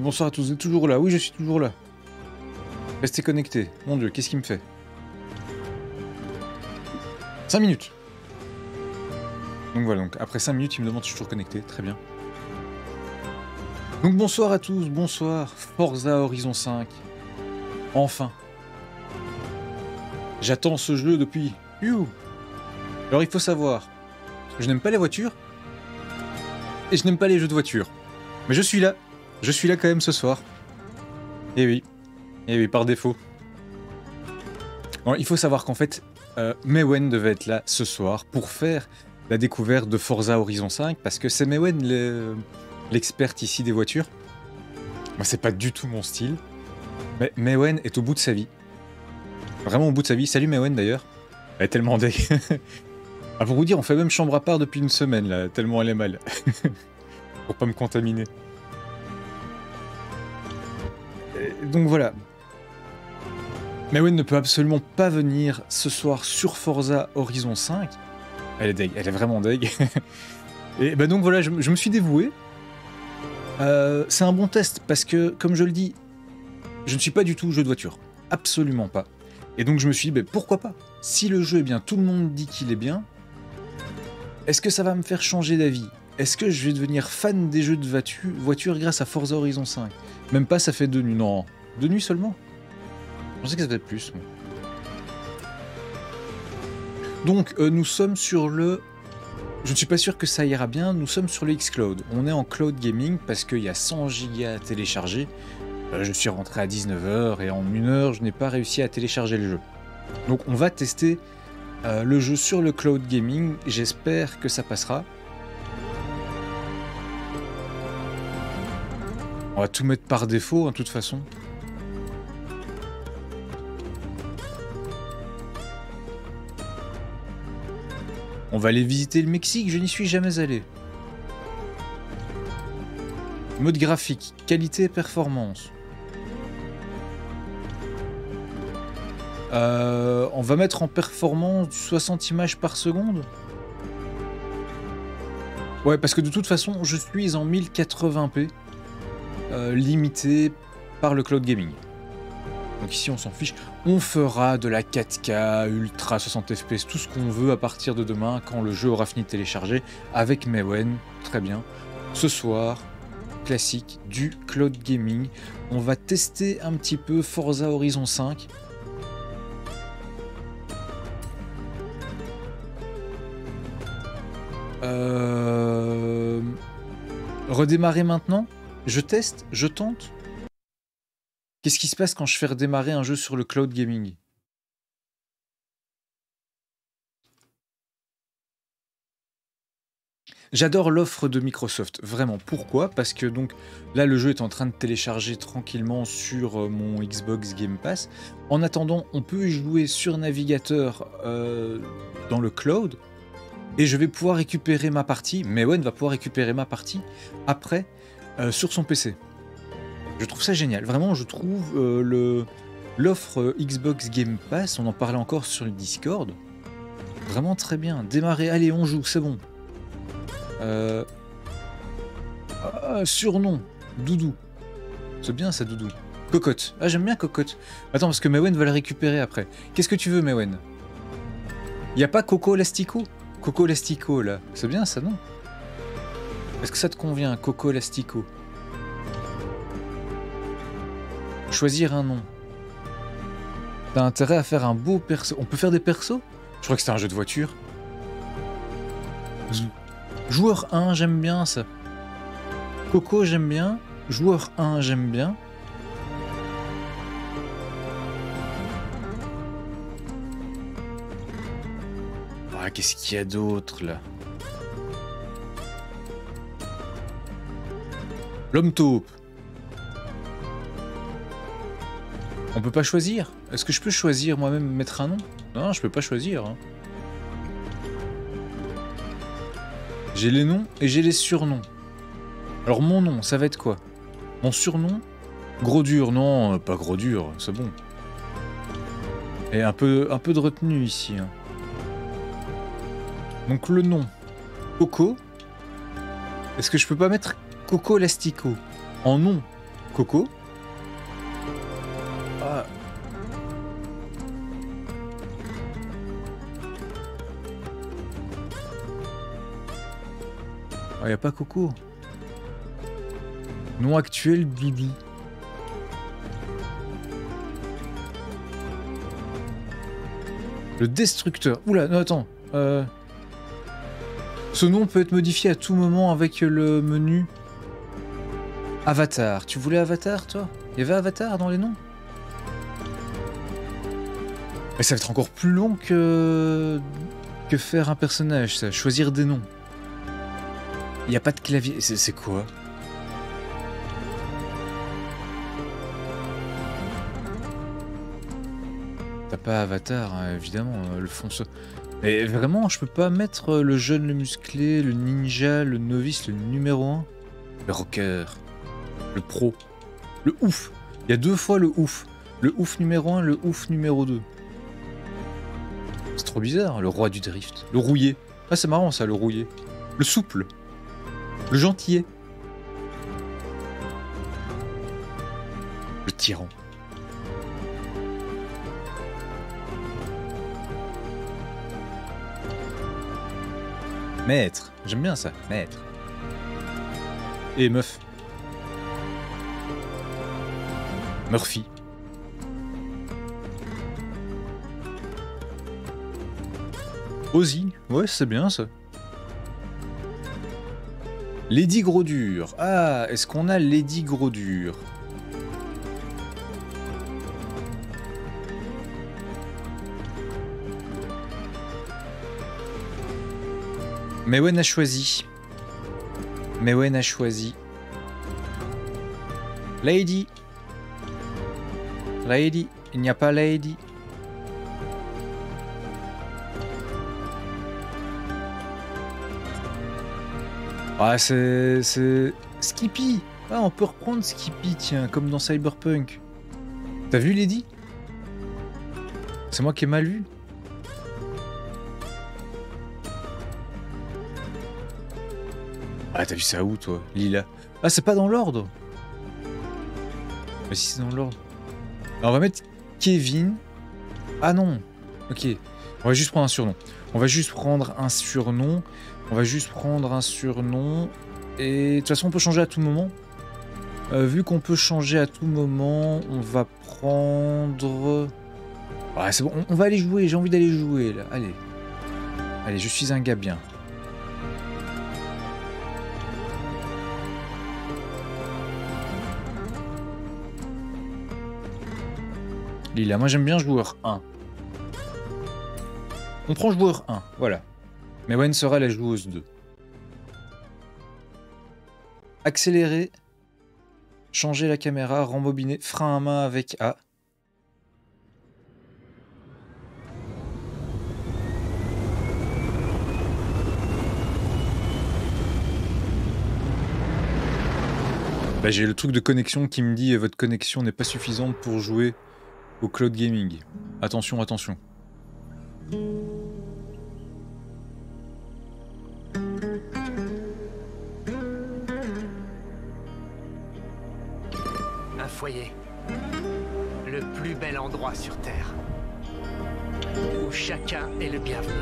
Bonsoir à tous, vous êtes toujours là Oui, je suis toujours là. Restez connectés. Mon dieu, qu'est-ce qu'il me fait? 5 minutes Donc voilà, donc après 5 minutes, il me demande si je suis toujours connecté. Très bien. Donc bonsoir à tous, bonsoir. Forza Horizon 5. Enfin. J'attends ce jeu depuis... Alors il faut savoir, je n'aime pas les voitures, et je n'aime pas les jeux de voitures. Mais je suis là. Je suis là quand même ce soir. Et eh oui. Et eh oui, par défaut. Bon, il faut savoir qu'en fait, euh, Mewen devait être là ce soir pour faire la découverte de Forza Horizon 5, parce que c'est Mewen l'experte ici des voitures. Moi, c'est pas du tout mon style. Mais Mewen est au bout de sa vie. Vraiment au bout de sa vie. Salut Mewen d'ailleurs. Elle est tellement deg. ah, pour vous dire, on fait même chambre à part depuis une semaine là, tellement elle est mal. pour pas me contaminer. Donc voilà. Mewen ne peut absolument pas venir ce soir sur Forza Horizon 5. Elle est deg, elle est vraiment deg. Et bah donc voilà, je, me suis dévoué. Euh, c'est un bon test parce que, comme je le dis, je ne suis pas du tout jeu de voiture. Absolument pas. Et donc je me suis dit, bah, pourquoi pas? Si le jeu est bien, tout le monde dit qu'il est bien, est-ce que ça va me faire changer d'avis? Est-ce que je vais devenir fan des jeux de voiture grâce à Forza Horizon 5 Même pas, ça fait deux nuits. Non, deux nuits seulement? Je pensais que ça fait plus. Donc, euh, nous sommes sur le... Je ne suis pas sûr que ça ira bien, nous sommes sur le Xcloud. On est en cloud gaming parce qu'il y a 100 Go à télécharger. Euh, je suis rentré à 19h et en une heure, je n'ai pas réussi à télécharger le jeu. Donc on va tester euh, le jeu sur le cloud gaming. J'espère que ça passera. On va tout mettre par défaut, en toute façon. On va aller visiter le Mexique, je n'y suis jamais allé. Mode graphique, qualité et performance. Euh, on va mettre en performance 60 images par seconde. Ouais, parce que de toute façon, je suis en 1080p, euh, limité par le cloud gaming. Donc ici, on s'en fiche. On fera de la 4K, Ultra 60 FPS, tout ce qu'on veut à partir de demain, quand le jeu aura fini de télécharger, avec Mewen. Très bien. Ce soir, classique du cloud gaming. On va tester un petit peu Forza Horizon 5. Euh, redémarrer maintenant? Je teste Je tente. Qu'est-ce qui se passe quand je fais redémarrer un jeu sur le cloud gaming? J'adore l'offre de Microsoft, vraiment. Pourquoi? Parce que donc là, le jeu est en train de télécharger tranquillement sur euh, mon Xbox Game Pass. En attendant, on peut jouer sur navigateur euh, dans le cloud. Et je vais pouvoir récupérer ma partie, Mewen va pouvoir récupérer ma partie après euh, sur son PC. Je trouve ça génial. Vraiment, je trouve euh, l'offre Xbox Game Pass, on en parlait encore sur le Discord, vraiment très bien. Démarrer, allez, on joue, c'est bon. Euh... Ah, surnom, Doudou. C'est bien ça, Doudou. Cocotte. Ah, j'aime bien Cocotte. Attends, parce que Mewen va la récupérer après. Qu'est-ce que tu veux, Mewen? Y pas Coco Lastico Coco Lastico, là. C'est bien ça, non? Est-ce que ça te convient, Coco Lastico Choisir un nom. T'as intérêt à faire un beau perso. On peut faire des persos? Je crois que c'était un jeu de voiture. Joueur 1, j'aime bien ça. Coco, j'aime bien. Joueur 1, j'aime bien. qu'est-ce qu'il y a d'autre là? L'homme taupe. On peut pas choisir Est-ce que je peux choisir moi-même mettre un nom? Non, je peux pas choisir. Hein. J'ai les noms et j'ai les surnoms. Alors mon nom, ça va être quoi? Mon surnom? Gros dur, non, pas gros dur, c'est bon. Et un peu, de retenue ici. Hein. Donc le nom, Coco? Est-ce que je peux pas mettre Coco Lastico en nom Coco. Ah. Ah, y a pas Coco. Nom actuel, Doudou. Le destructeur. Oula, non, attends. Euh... Ce nom peut être modifié à tout moment avec le menu Avatar. Tu voulais Avatar, toi? Il y avait Avatar dans les noms? Mais ça va être encore plus long que... que faire un personnage, ça. Choisir des noms. Il n'y a pas de clavier. C'est quoi? T'as pas Avatar, hein, évidemment, euh, le fond... Mais vraiment, je peux pas mettre le jeune, le musclé, le ninja, le novice, le numéro 1 Le rocker le pro, le ouf. Il y a deux fois le ouf. Le ouf numéro 1, le ouf numéro 2. C'est trop bizarre, le roi du drift. Le rouillé. Ah, c'est marrant ça, le rouillé. Le souple. Le gentillet. Le tyran. Maître. J'aime bien ça, maître. Et meuf. Murphy. Ozzy, ouais, c'est bien ça. Lady Gros-Dur. Ah, est-ce qu'on a Lady Gros-Dur Mewen a choisi. Mewen a choisi. Lady. Lady, il n'y a pas Lady. Ah, c'est... Skippy. Ah, on peut reprendre Skippy, tiens, comme dans Cyberpunk. T'as vu Lady? C'est moi qui ai mal vu. Ah, t'as vu ça où, toi Lila? Ah, c'est pas dans l'ordre. Mais si c'est dans l'ordre... Alors on va mettre Kevin. Ah non. Ok. On va juste prendre un surnom. On va juste prendre un surnom. On va juste prendre un surnom. Et de toute façon, on peut changer à tout moment. Euh, vu qu'on peut changer à tout moment, on va prendre... Ouais, c'est bon, on, on va aller jouer, j'ai envie d'aller jouer là. Allez. Allez, je suis un gars bien. Lila, moi j'aime bien joueur 1. On prend joueur 1, voilà. Mais Wen sera la joueuse 2. Accélérer. Changer la caméra, rembobiner, frein à main avec A. Bah, j'ai le truc de connexion qui me dit votre connexion n'est pas suffisante pour jouer au cloud gaming. Attention, attention. Un foyer. Le plus bel endroit sur Terre. Où chacun est le bienvenu.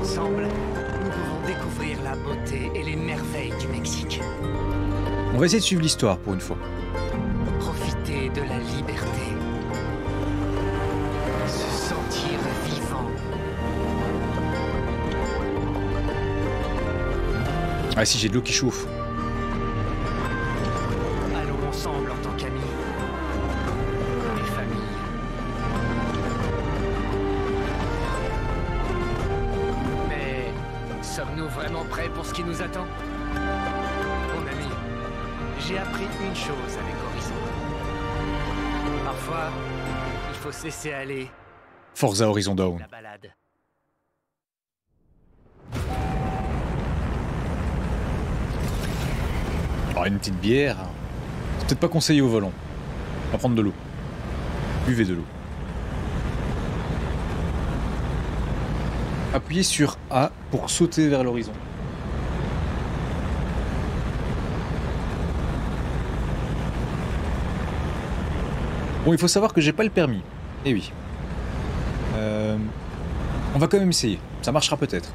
Ensemble, nous pouvons découvrir la beauté et les merveilles du Mexique. On va essayer de suivre l'histoire pour une fois. Profiter de la liberté. Se sentir vivant. Ah si, j'ai de l'eau qui chauffe. Allons ensemble en tant qu'amis. Et famille. Mais sommes-nous vraiment prêts pour ce qui nous attend? Avec Horizon. Parfois, il faut se laisser aller Forza Horizon Dawn. la balade. Oh, une petite bière. C'est peut-être pas conseillé au volant. On va prendre de l'eau. Buvez de l'eau. Appuyez sur A pour sauter vers l'horizon. Bon, il faut savoir que j'ai pas le permis. Eh oui. Euh, on va quand même essayer. Ça marchera peut-être.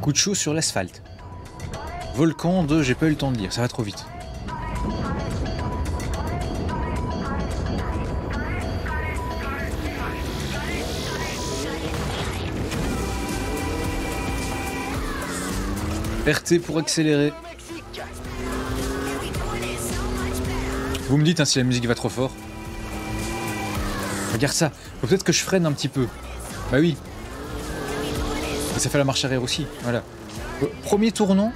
Coup de chaud sur l'asphalte. Volcan 2, j'ai pas eu le temps de lire, ça va trop vite. RT pour accélérer. Vous me dites hein, si la musique va trop fort. Regarde ça. Peut-être que je freine un petit peu. Bah oui. Et ça fait la marche arrière aussi. Voilà. Euh, premier tournant,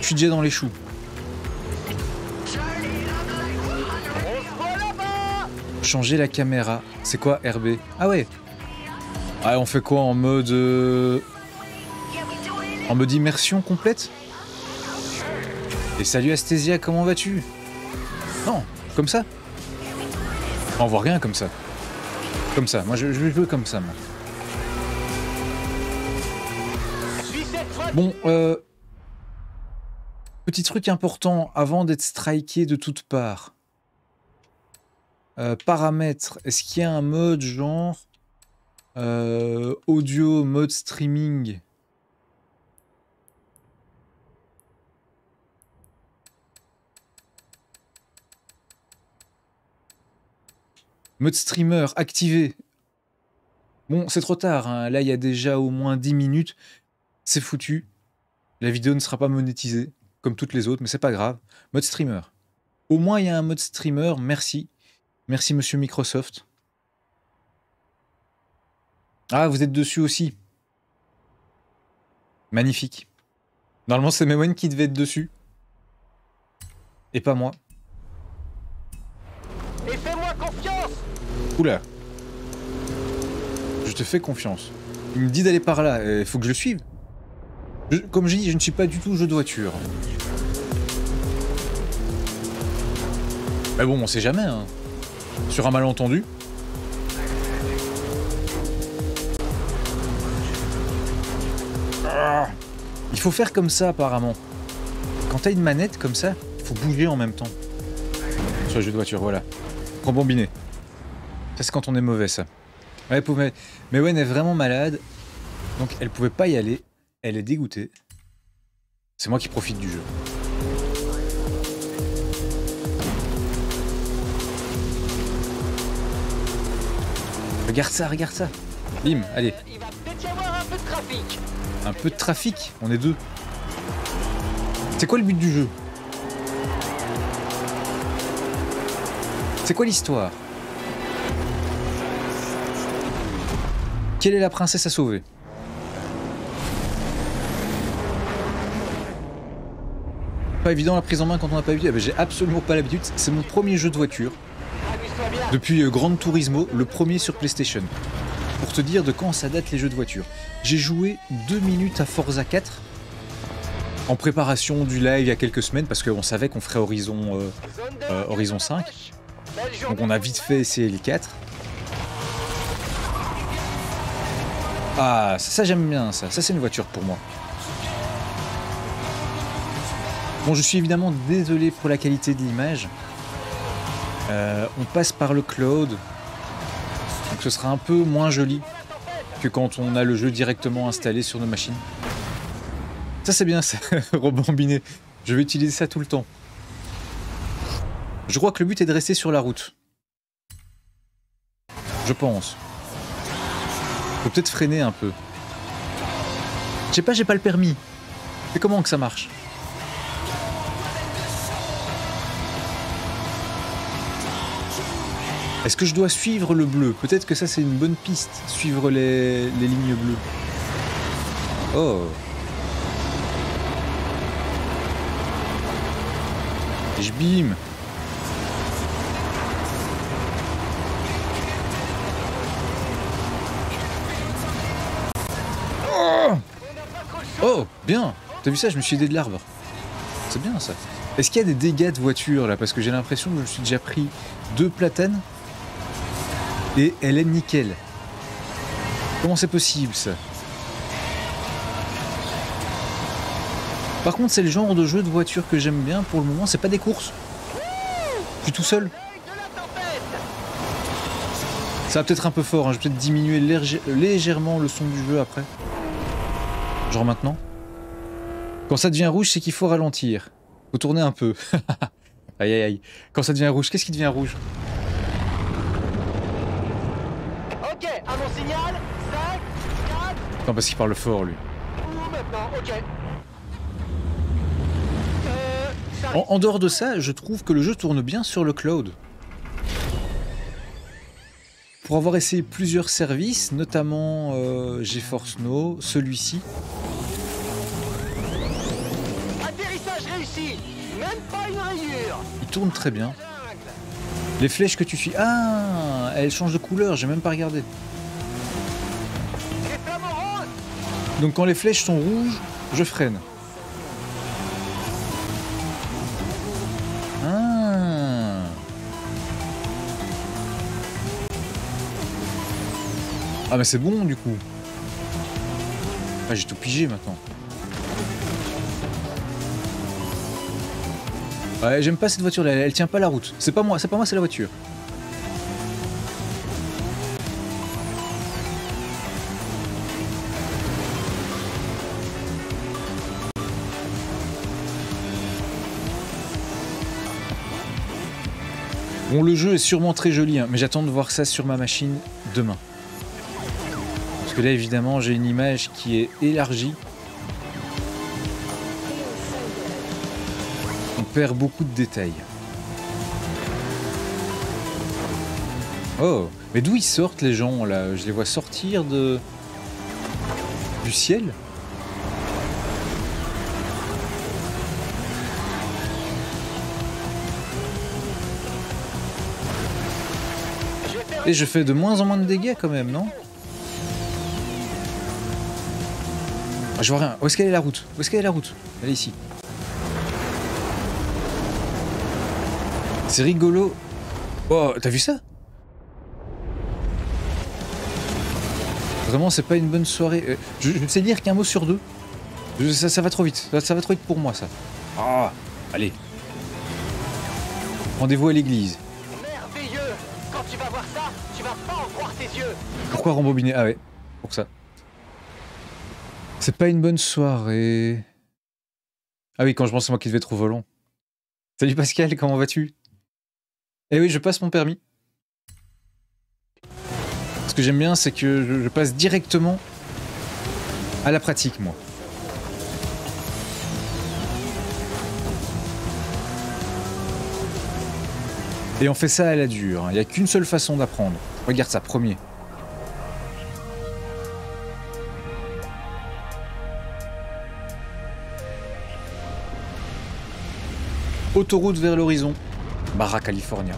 je suis déjà dans les choux. Changer la caméra. C'est quoi RB Ah ouais. Ah on fait quoi en mode... En mode immersion complète Et salut Astésia, comment vas-tu? Non, comme ça On voit rien comme ça. Comme ça, moi je, je veux comme ça moi. Bon, euh... Petit truc important avant d'être striké de toutes parts. Euh, paramètres, est-ce qu'il y a un mode genre euh, audio, mode streaming? Mode streamer activé. Bon, c'est trop tard. hein. Là, il y a déjà au moins 10 minutes. C'est foutu. La vidéo ne sera pas monétisée, comme toutes les autres, mais c'est pas grave. Mode streamer. Au moins, il y a un mode streamer. Merci. Merci, monsieur Microsoft. Ah, vous êtes dessus aussi. Magnifique. Normalement, c'est Mewen qui devait être dessus. Et pas moi. Oula. Je te fais confiance. Il me dit d'aller par là, il faut que je le suive. Comme je dis, je ne suis pas du tout jeu de voiture. Mais bon, on sait jamais, hein. Sur un malentendu. Il faut faire comme ça, apparemment. Quand t'as une manette comme ça, il faut bouger en même temps. Sur le jeu de voiture, voilà. Rembobiner. Ça, c'est quand on est mauvais, ça. Ouais, mais Wen est vraiment malade. Donc, elle pouvait pas y aller. Elle est dégoûtée. C'est moi qui profite du jeu. Regarde ça, regarde ça. Bim, allez. Il va peut-être y avoir un peu de trafic. Un peu de trafic. On est deux. C'est quoi le but du jeu? C'est quoi l'histoire? Quelle est la princesse à sauver? Pas évident la prise en main quand on n'a pas l'habitude. Ah ben, J'ai absolument pas l'habitude. C'est mon premier jeu de voiture depuis euh, Gran Turismo, le premier sur PlayStation. Pour te dire de quand ça date les jeux de voiture. J'ai joué deux minutes à Forza 4 en préparation du live il y a quelques semaines parce qu'on savait qu'on ferait Horizon, euh, euh, Horizon 5. Belle Donc on a vite fait essayer les 4. Ah, ça, j'aime bien ça. Ça c'est une voiture pour moi. Bon, je suis évidemment désolé pour la qualité de l'image. Euh, on passe par le cloud. Donc ce sera un peu moins joli que quand on a le jeu directement installé sur nos machines. Ça c'est bien ça, rebambiné. Je vais utiliser ça tout le temps. Je crois que le but est de rester sur la route. Je pense. Faut peut-être freiner un peu. Je sais pas, j'ai pas le permis. C'est comment que ça marche? Est-ce que je dois suivre le bleu? Peut-être que ça c'est une bonne piste, suivre les, les lignes bleues. Oh. Je bim. Oh, bien T'as vu ça? Je me suis aidé de l'arbre. C'est bien ça. Est-ce qu'il y a des dégâts de voiture là? Parce que j'ai l'impression que je me suis déjà pris deux platanes et elle est nickel. Comment c'est possible ça? Par contre, c'est le genre de jeu de voiture que j'aime bien pour le moment, c'est pas des courses. Je suis tout seul. Ça va peut-être un peu fort, hein. je vais peut-être diminuer légèrement le son du jeu après. Genre maintenant. Quand ça devient rouge, c'est qu'il faut ralentir. Faut tourner un peu. aïe aïe aïe. Quand ça devient rouge, qu'est-ce qui devient rouge? Ok, à mon signal, 5, 4... Non, parce qu'il parle fort, lui. maintenant, ok. Euh, en, en dehors de ça, je trouve que le jeu tourne bien sur le cloud. Pour avoir essayé plusieurs services, notamment euh, GeForce Now, celui-ci. Pas une rayure Il tourne très bien. Les flèches que tu suis... Ah Elles changent de couleur, j'ai même pas regardé. Donc quand les flèches sont rouges, je freine. Ah mais c'est bon du coup. Ah j'ai tout pigé maintenant. Ouais j'aime pas cette voiture là, elle, tient pas la route. C'est pas moi, c'est pas moi, c'est la voiture. Bon, le jeu est sûrement très joli, hein, mais j'attends de voir ça sur ma machine demain là, évidemment, j'ai une image qui est élargie. Beaucoup de détails. Oh, mais d'où ils sortent les gens là? Je les vois sortir de du ciel? Et je fais de moins en moins de dégâts quand même, non? Ah, je vois rien. Où est-ce qu'elle est la route? Où est-ce qu'elle est la route? Elle est ici. C'est rigolo. Oh, t'as vu ça? Vraiment, c'est pas une bonne soirée. Euh, je, sais lire qu'un mot sur deux. ça, va trop vite. Ça, va trop vite pour moi, ça. Ah, allez. Rendez-vous à l'église. Merveilleux Quand tu vas voir ça, tu vas pas en croire tes yeux. Pourquoi rembobiner? Ah ouais, pour ça. C'est pas une bonne soirée. Ah oui, quand je pense c'est moi qui devais être au volant. Salut Pascal, comment vas-tu? Eh oui, je passe mon permis. Ce que j'aime bien, c'est que je passe directement à la pratique, moi. Et on fait ça à la dure. Hein. Il n'y a qu'une seule façon d'apprendre. Regarde ça, premier. Autoroute vers l'horizon. Barra California.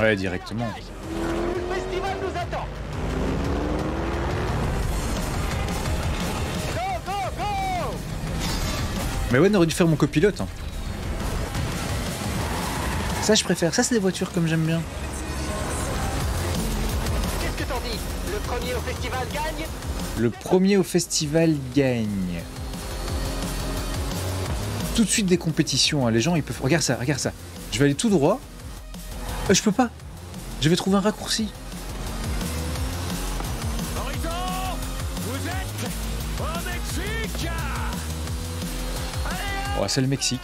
Ouais, directement. Le festival nous attend. Go, go, go Mais ouais, on aurait dû faire mon copilote. Hein. Ça, je préfère. Ça, c'est des voitures comme j'aime bien. Qu'est-ce que t'en dis? Le premier au festival gagne Le premier au festival gagne tout de suite des compétitions. Hein. Les gens, ils peuvent. Regarde ça, regarde ça. Je vais aller tout droit. Euh, je peux pas. Je vais trouver un raccourci. Oh, c'est le Mexique.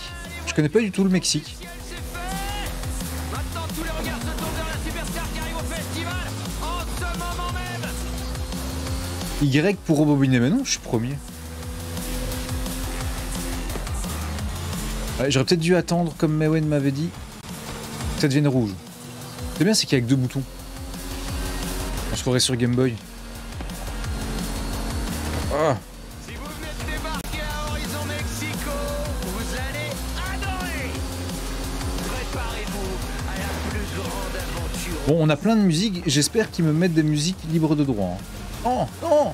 Je connais pas du tout le Mexique. Y pour rebobiner, mais non, je suis premier. J'aurais peut-être dû attendre, comme Mewen m'avait dit, que ça devienne rouge. C'est bien, c'est qu'il y a que deux boutons. On se croirait sur Game Boy. Ah. Bon, on a plein de musiques. J'espère qu'ils me mettent des musiques libres de droit. Hein. Oh, oh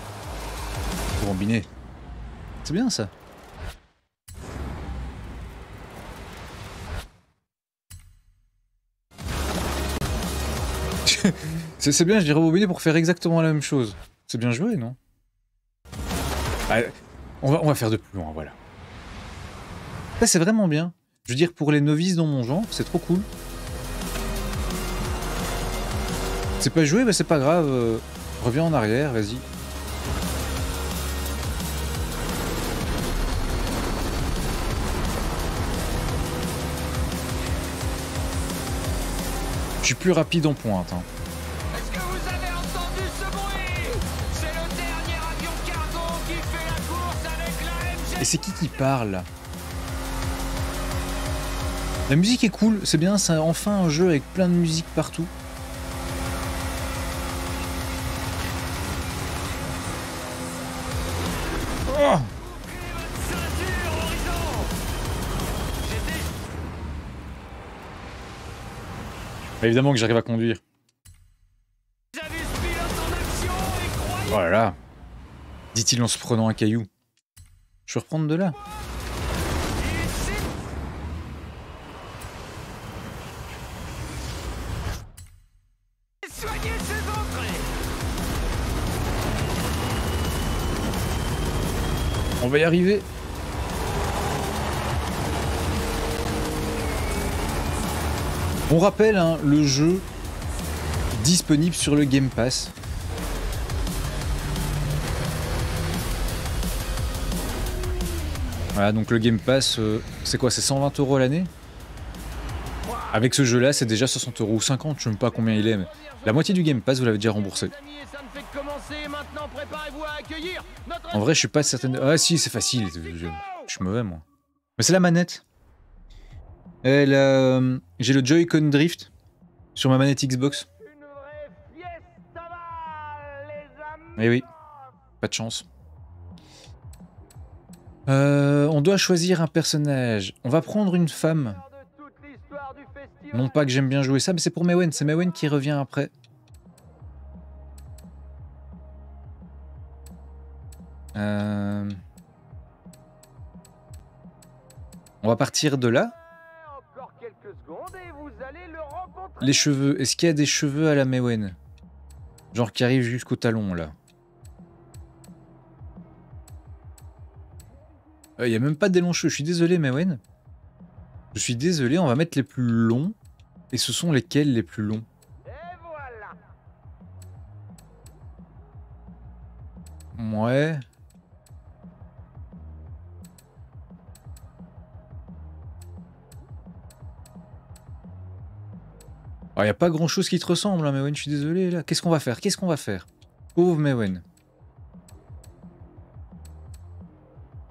Combiné. C'est bien ça. C'est bien, je dirais rebobiné pour faire exactement la même chose. C'est bien joué, non? On, va, on va faire de plus loin, voilà. Ça, c'est vraiment bien. Je veux dire, pour les novices dans mon genre, c'est trop cool. C'est pas joué, mais c'est pas grave. euh, reviens en arrière, vas-y. Suis plus rapide en pointe. hein. Et c'est qui qui parle? La musique est cool, c'est bien, c'est enfin un jeu avec plein de musique partout. Évidemment que j'arrive à conduire. croyez Oh là là Dit-il en se prenant un caillou. Je vais reprendre de là. On va y arriver. On rappelle hein, le jeu disponible sur le Game Pass. Voilà, donc le Game Pass, euh, c'est quoi C'est 120 euros l'année? Avec ce jeu-là, c'est déjà 60 euros ou 50, je sais même pas combien il est, mais la moitié du Game Pass, vous l'avez déjà remboursé. Ne En vrai, je suis pas certaine. Ah si, c'est facile. Je, je suis mauvais moi. Mais c'est la manette. Elle, euh, j'ai le Joy-Con Drift sur ma manette Xbox. Eh oui, pas de chance. Euh, on doit choisir un personnage. On va prendre une femme. Non pas que j'aime bien jouer ça, mais c'est pour Mewen. C'est Mewen qui revient après. Euh, On va partir de là. Encore quelques secondes et vous allez le rencontrer. Les cheveux. Est-ce qu'il y a des cheveux à la Mewen? Genre qui arrivent jusqu'au talon là. Euh, Il y a même pas des longs cheveux. Je suis désolé Mewen. Je suis désolé, on va mettre les plus longs. Et ce sont lesquels les plus longs? Et Ouais. Il n'y a pas grand chose qui te ressemble, hein, Mewen, je suis désolé là. Qu'est-ce qu'on va faire? Qu'est-ce qu'on va faire? Pauvre Mewen.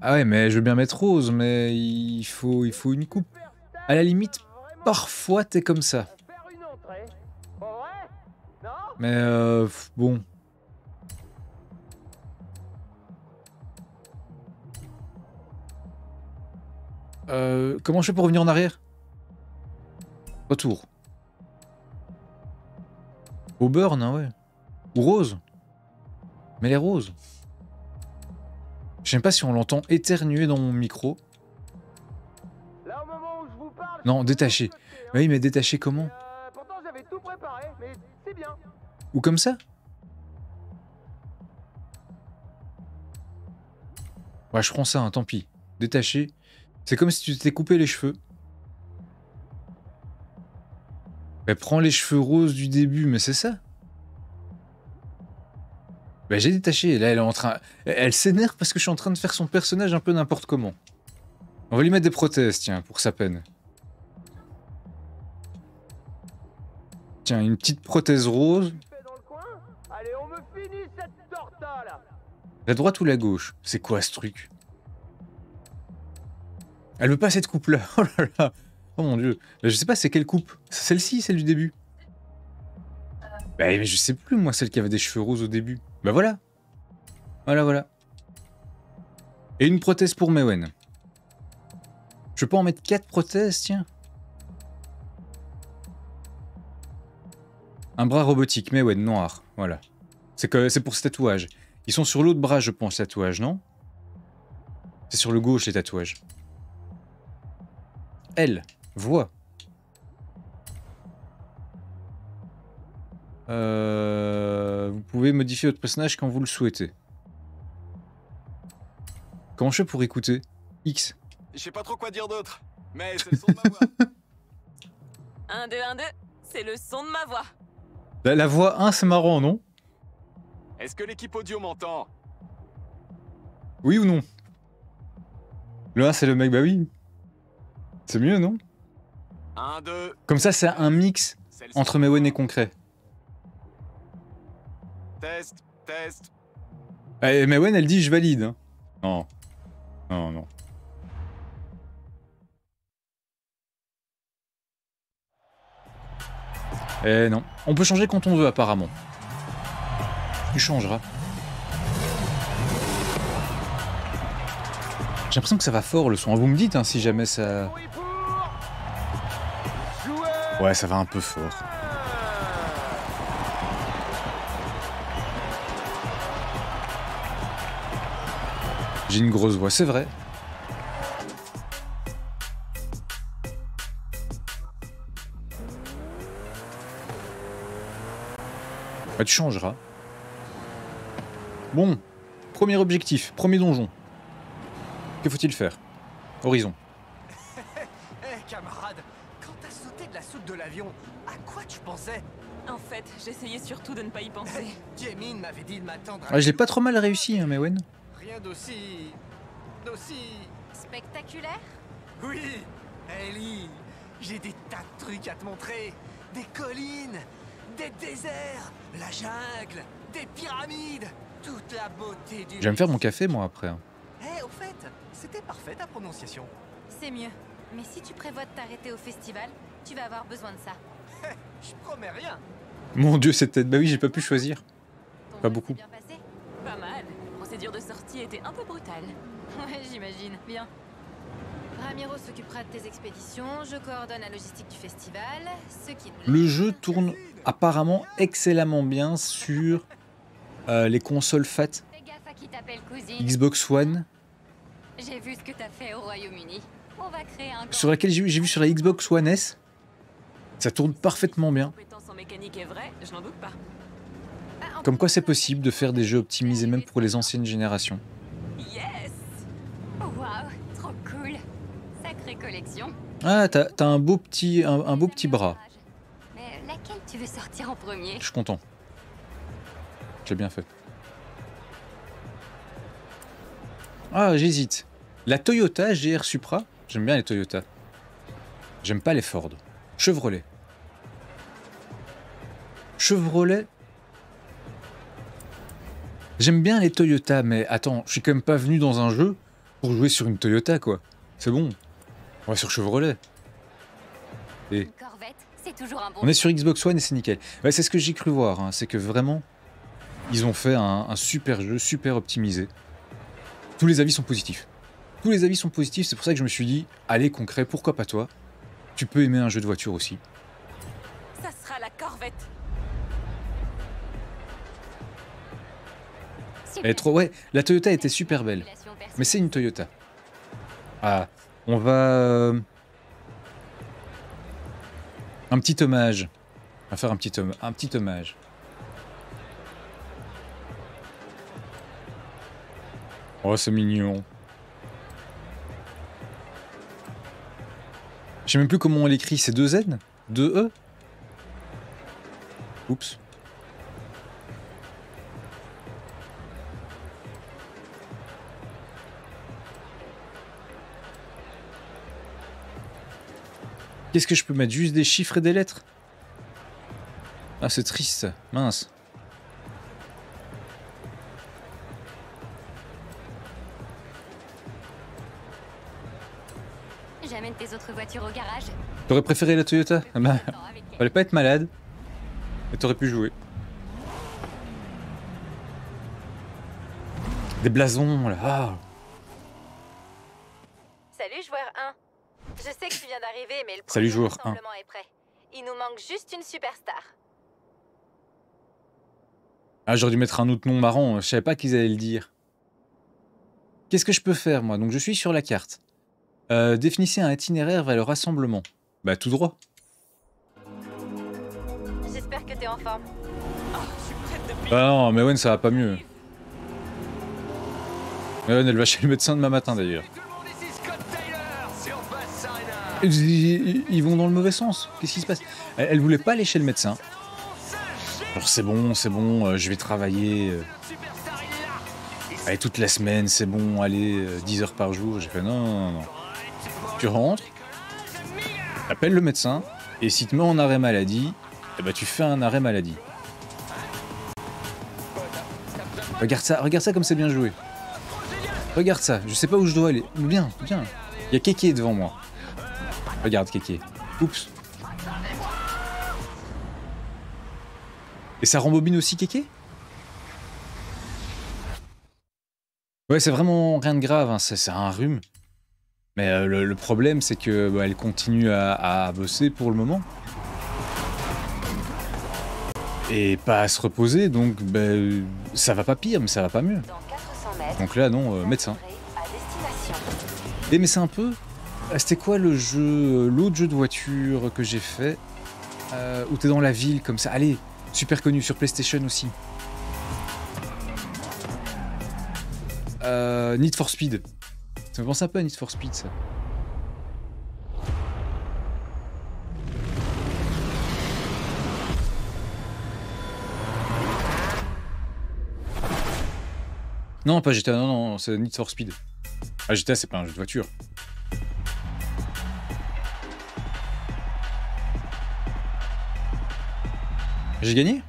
Ah ouais, mais je veux bien mettre rose, mais il faut, il faut une coupe. À la limite, parfois t'es comme ça. Mais euh, bon. Euh, comment je fais pour revenir en arrière? Retour. Au burn, hein, ouais. Ou rose. Mais les roses. Je sais même pas si on l'entend éternuer dans mon micro. Là, au moment où je vous parle. Non, détaché. Oui, mais détaché comment Euh, pourtant, j'avais tout préparé, mais c'est bien. Ou comme ça Ouais, je prends ça, hein, tant pis. Détaché. C'est comme si tu t'étais coupé les cheveux. Bah, prends les cheveux roses du début, mais c'est ça. Bah, j'ai détaché. Là, elle est en train. Elle, s'énerve parce que je suis en train de faire son personnage un peu n'importe comment. On va lui mettre des prothèses, tiens, pour sa peine. Tiens, une petite prothèse rose. La droite ou la gauche? C'est quoi ce truc? Elle veut pas cette coupe-là. Oh là là. Oh mon dieu. Je sais pas, c'est quelle coupe? Celle-ci, celle du début Bah, mais je sais plus, moi, celle qui avait des cheveux roses au début. Bah voilà. Voilà, voilà. Et une prothèse pour Mewen. Je peux en mettre quatre prothèses, tiens. Un bras robotique, Mewen, noir. Voilà. C'est pour ce tatouage. Ils sont sur l'autre bras, je pense, les tatouages, non? C'est sur le gauche, les tatouages. Elle, voix. Euh, vous pouvez modifier votre personnage quand vous le souhaitez. Comment je fais pour écouter X? Je sais pas trop quoi dire d'autre, mais c'est le son de ma voix. 1, 2, 1, 2, c'est le son de ma voix. La, la voix 1, c'est marrant, non? Est-ce que l'équipe audio m'entend? Oui ou non? Le 1, c'est le mec, bah oui. C'est mieux, non? 1, 2, Comme ça, c'est un mix entre Mewen et. Concret. Test, test. Eh, Mewen, elle dit je valide. hein. Non. Non, non. Eh non. On peut changer quand on veut, apparemment. Tu changeras. J'ai l'impression que ça va fort le son. Vous me dites hein, si jamais ça. Ouais, ça va un peu fort. J'ai une grosse voix, c'est vrai. Bah, tu changeras. Bon, premier objectif, premier donjon. Que faut-il faire? Horizon. De l'avion, à quoi tu pensais? En fait, j'essayais surtout de ne pas y penser. Jamin m'avait dit de m'attendre à... Ah, je l'ai pas trop mal réussi, hein, Mewen. Rien d'aussi... d'aussi... Spectaculaire? Oui Ellie, j'ai des tas de trucs à te montrer. Des collines, des déserts, la jungle, des pyramides, toute la beauté du... Je vais me faire mon café, moi, après. hein. Hé, au fait, c'était parfait ta prononciation. C'est mieux. Mais si tu prévois de t'arrêter au festival, tu vas avoir besoin de ça. Je promets rien. Mon dieu, cette tête. Bah oui, j'ai pas pu choisir. Ton Pas beaucoup. bien passé Pas mal. La procédure de sortie était un peu brutale. Ouais, j'imagine. Bien. Ramiro s'occupera de tes expéditions, je coordonne la logistique du festival, ce qui nous Le jeu tourne apparemment excellemment bien sur euh, les consoles FAT. Xbox One, J'ai vu ce que t'as fait au Royaume-Uni. On va créer un sur laquelle j'ai j'ai vu sur la Xbox One S. Ça tourne parfaitement bien. Comme quoi c'est possible de faire des jeux optimisés même pour les anciennes générations. Ah, t'as t'as un beau petit un, un beau petit bras. Mais laquelle tu veux sortir en premier? Je suis content. J'ai bien fait. Ah, j'hésite. La Toyota GR Supra, j'aime bien les Toyota. J'aime pas les Ford. Chevrolet. Chevrolet. J'aime bien les Toyota, mais attends, je suis quand même pas venu dans un jeu pour jouer sur une Toyota, quoi. C'est bon. On va sur Chevrolet. Et un bon. on est sur Xbox One et c'est nickel. Ouais, c'est ce que j'ai cru voir, hein, c'est que vraiment, ils ont fait un, un super jeu, super optimisé. Tous les avis sont positifs. Tous les avis sont positifs, c'est pour ça que je me suis dit, allez concret, pourquoi pas toi? Tu peux aimer un jeu de voiture aussi. Ça sera la corvette. Elle trop, ouais, la Toyota était super belle, mais c'est une Toyota. Ah, on va... euh, Un petit hommage. On va faire un petit, homme- un petit hommage. Oh, c'est mignon. Je sais même plus comment on l'écrit, c'est 2 Z 2 E? Oups. Qu'est-ce que je peux mettre? Juste des chiffres et des lettres? Ah, c'est triste, mince. J'amène tes autres voitures au garage. T'aurais préféré la Toyota? Ah bah, fallait pas être malade. Et t'aurais pu jouer. Des blasons, là. Ah. Salut joueur 1. Je sais mais le Salut, est prêt. Il nous manque juste une superstar. Ah, j'aurais dû mettre un autre nom marrant, je savais pas qu'ils allaient le dire. Qu'est-ce que je peux faire, moi? Donc, je suis sur la carte. Euh, définissez un itinéraire vers le rassemblement. Bah, tout droit. J'espère que t'es en forme. Je suis prête depuis. Ah non, Mewen, ça va pas mieux. Mewen, elle va chez le médecin demain matin d'ailleurs. Ils, vont dans le mauvais sens. Qu'est-ce qui se passe? Elle, voulait pas aller chez le médecin. Alors c'est bon, c'est bon, euh, je vais travailler. euh, allez, toute la semaine, c'est bon, allez, euh, 10 heures par jour. J'ai fait non, non, non. Tu rentres, appelle le médecin, et s'il te met en arrêt maladie, eh ben, tu fais un arrêt maladie. Regarde ça, regarde ça comme c'est bien joué. Regarde ça, je sais pas où je dois aller. Bien, bien. Il y a Kéké devant moi. Regarde Kéké. Oups. Et ça rembobine aussi Kéké? Ouais, c'est vraiment rien de grave, hein, c'est un rhume. Mais euh, le, le problème, c'est que bah, elle continue à, à bosser pour le moment. Et pas à se reposer, donc bah, ça va pas pire, mais ça va pas mieux. Dans 400 mètres, Donc là, non, euh, médecin. Et mais c'est un peu. Ah, C'était quoi le jeu, euh, l'autre jeu de voiture que j'ai fait euh, Où t'es dans la ville comme ça? Allez, super connu sur PlayStation aussi. Euh, Need for Speed. Ça me pense un peu à Need for Speed ça. Non, pas GTA, non, non, c'est Need for Speed. Ah, GTA, c'est pas un jeu de voiture. J'ai gagné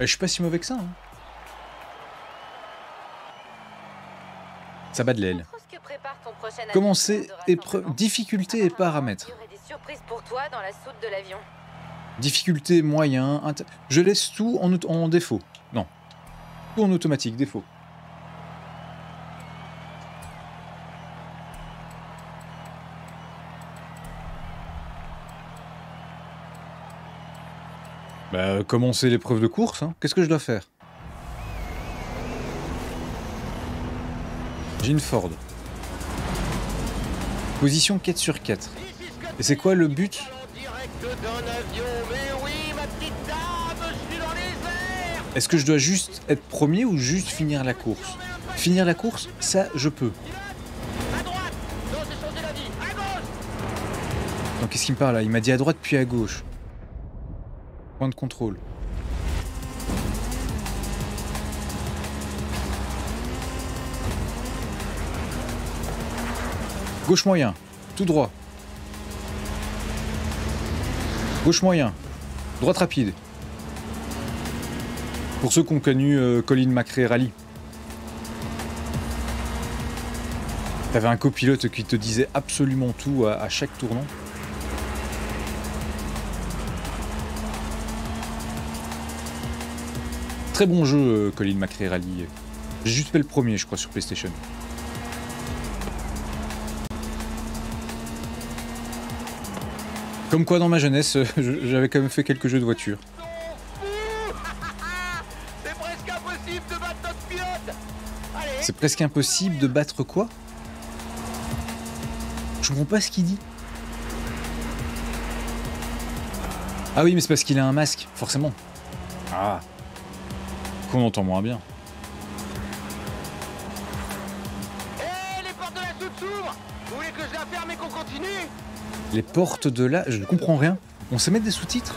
Eh, Je suis pas si mauvais que ça. hein. Ça bat de l'aile. Commencer épreuve, difficulté et paramètres. Difficulté, moyen, inter- Je laisse tout en défaut. Non. Tout en automatique, défaut. Bah, commencer l'épreuve de course, hein. Qu'est-ce que je dois faire? J'ai Ford. Position 4 sur 4. Et c'est quoi le but? Est-ce que je dois juste être premier ou juste finir la course? Finir la course, ça, je peux. Donc qu'est-ce qu'il me parle là? Il m'a dit à droite puis à gauche. De contrôle. Gauche moyen, tout droit. Gauche moyen, droite rapide. Pour ceux qui ont connu euh, Colin McRae Rally. T'avais un copilote qui te disait absolument tout à chaque tournant. Très bon jeu, euh, Colin McRae Rally. J'ai juste fait le premier, je crois, sur PlayStation. Comme quoi, dans ma jeunesse, euh, j'avais quand même fait quelques jeux de voiture. C'est presque impossible de battre notre pilote Allez C'est presque impossible de battre quoi? Je comprends pas ce qu'il dit. Ah oui, mais c'est parce qu'il a un masque, forcément. Ah. Qu'on entend moins bien. Hé, les portes de la soute s'ouvrent Vous voulez que je la ferme et qu'on continue? Les portes de là, je ne comprends rien. On sait mettre des sous-titres?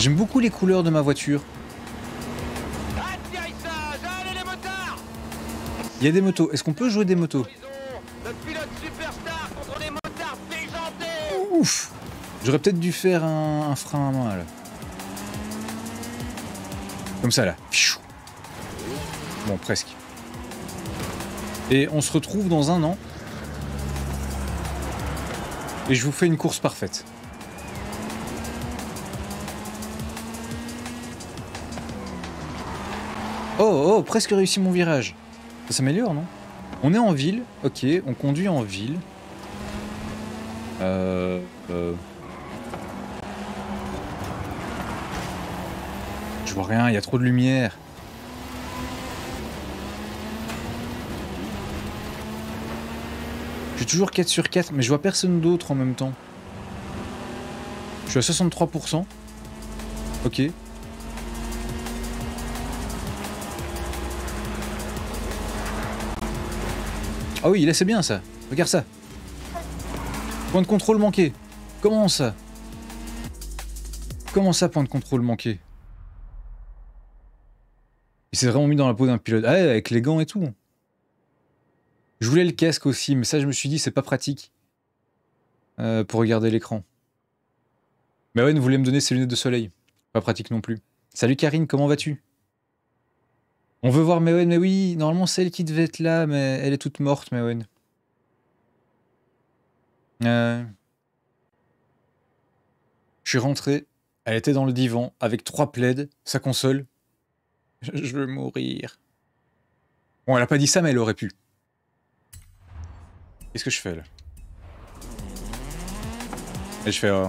J'aime beaucoup les couleurs de ma voiture. Il y a des motos. Est-ce qu'on peut jouer des motos? Disons, notre pilote superstar contre des motards déjantés Ouf J'aurais peut-être dû faire un, un frein à main là. Comme ça là. Bon, presque. Et on se retrouve dans un an. Et je vous fais une course parfaite. Oh, oh, presque réussi mon virage. Ça s'améliore, non? On est en ville, ok, on conduit en ville. Euh, euh. Je vois rien, il y a trop de lumière. suis toujours 4 sur 4, mais je vois personne d'autre en même temps. Je suis à 63%. Ok. Ah oui, là c'est bien ça. Regarde ça. Point de contrôle manqué. Comment ça? Comment ça, point de contrôle manqué? Il s'est vraiment mis dans la peau d'un pilote. Ah avec les gants et tout. Je voulais le casque aussi, mais ça je me suis dit c'est pas pratique. euh, pour regarder l'écran. Mais voulait me donner ses lunettes de soleil. Pas pratique non plus. Salut Karine, comment vas-tu? On veut voir Mewen, mais oui, normalement c'est elle qui devait être là, mais elle est toute morte, Mewen. Euh... Je suis rentré, elle était dans le divan avec trois plaids, sa console. Je, veux mourir. Bon, elle a pas dit ça, mais elle aurait pu. Qu'est-ce que je fais là? Et je fais. euh,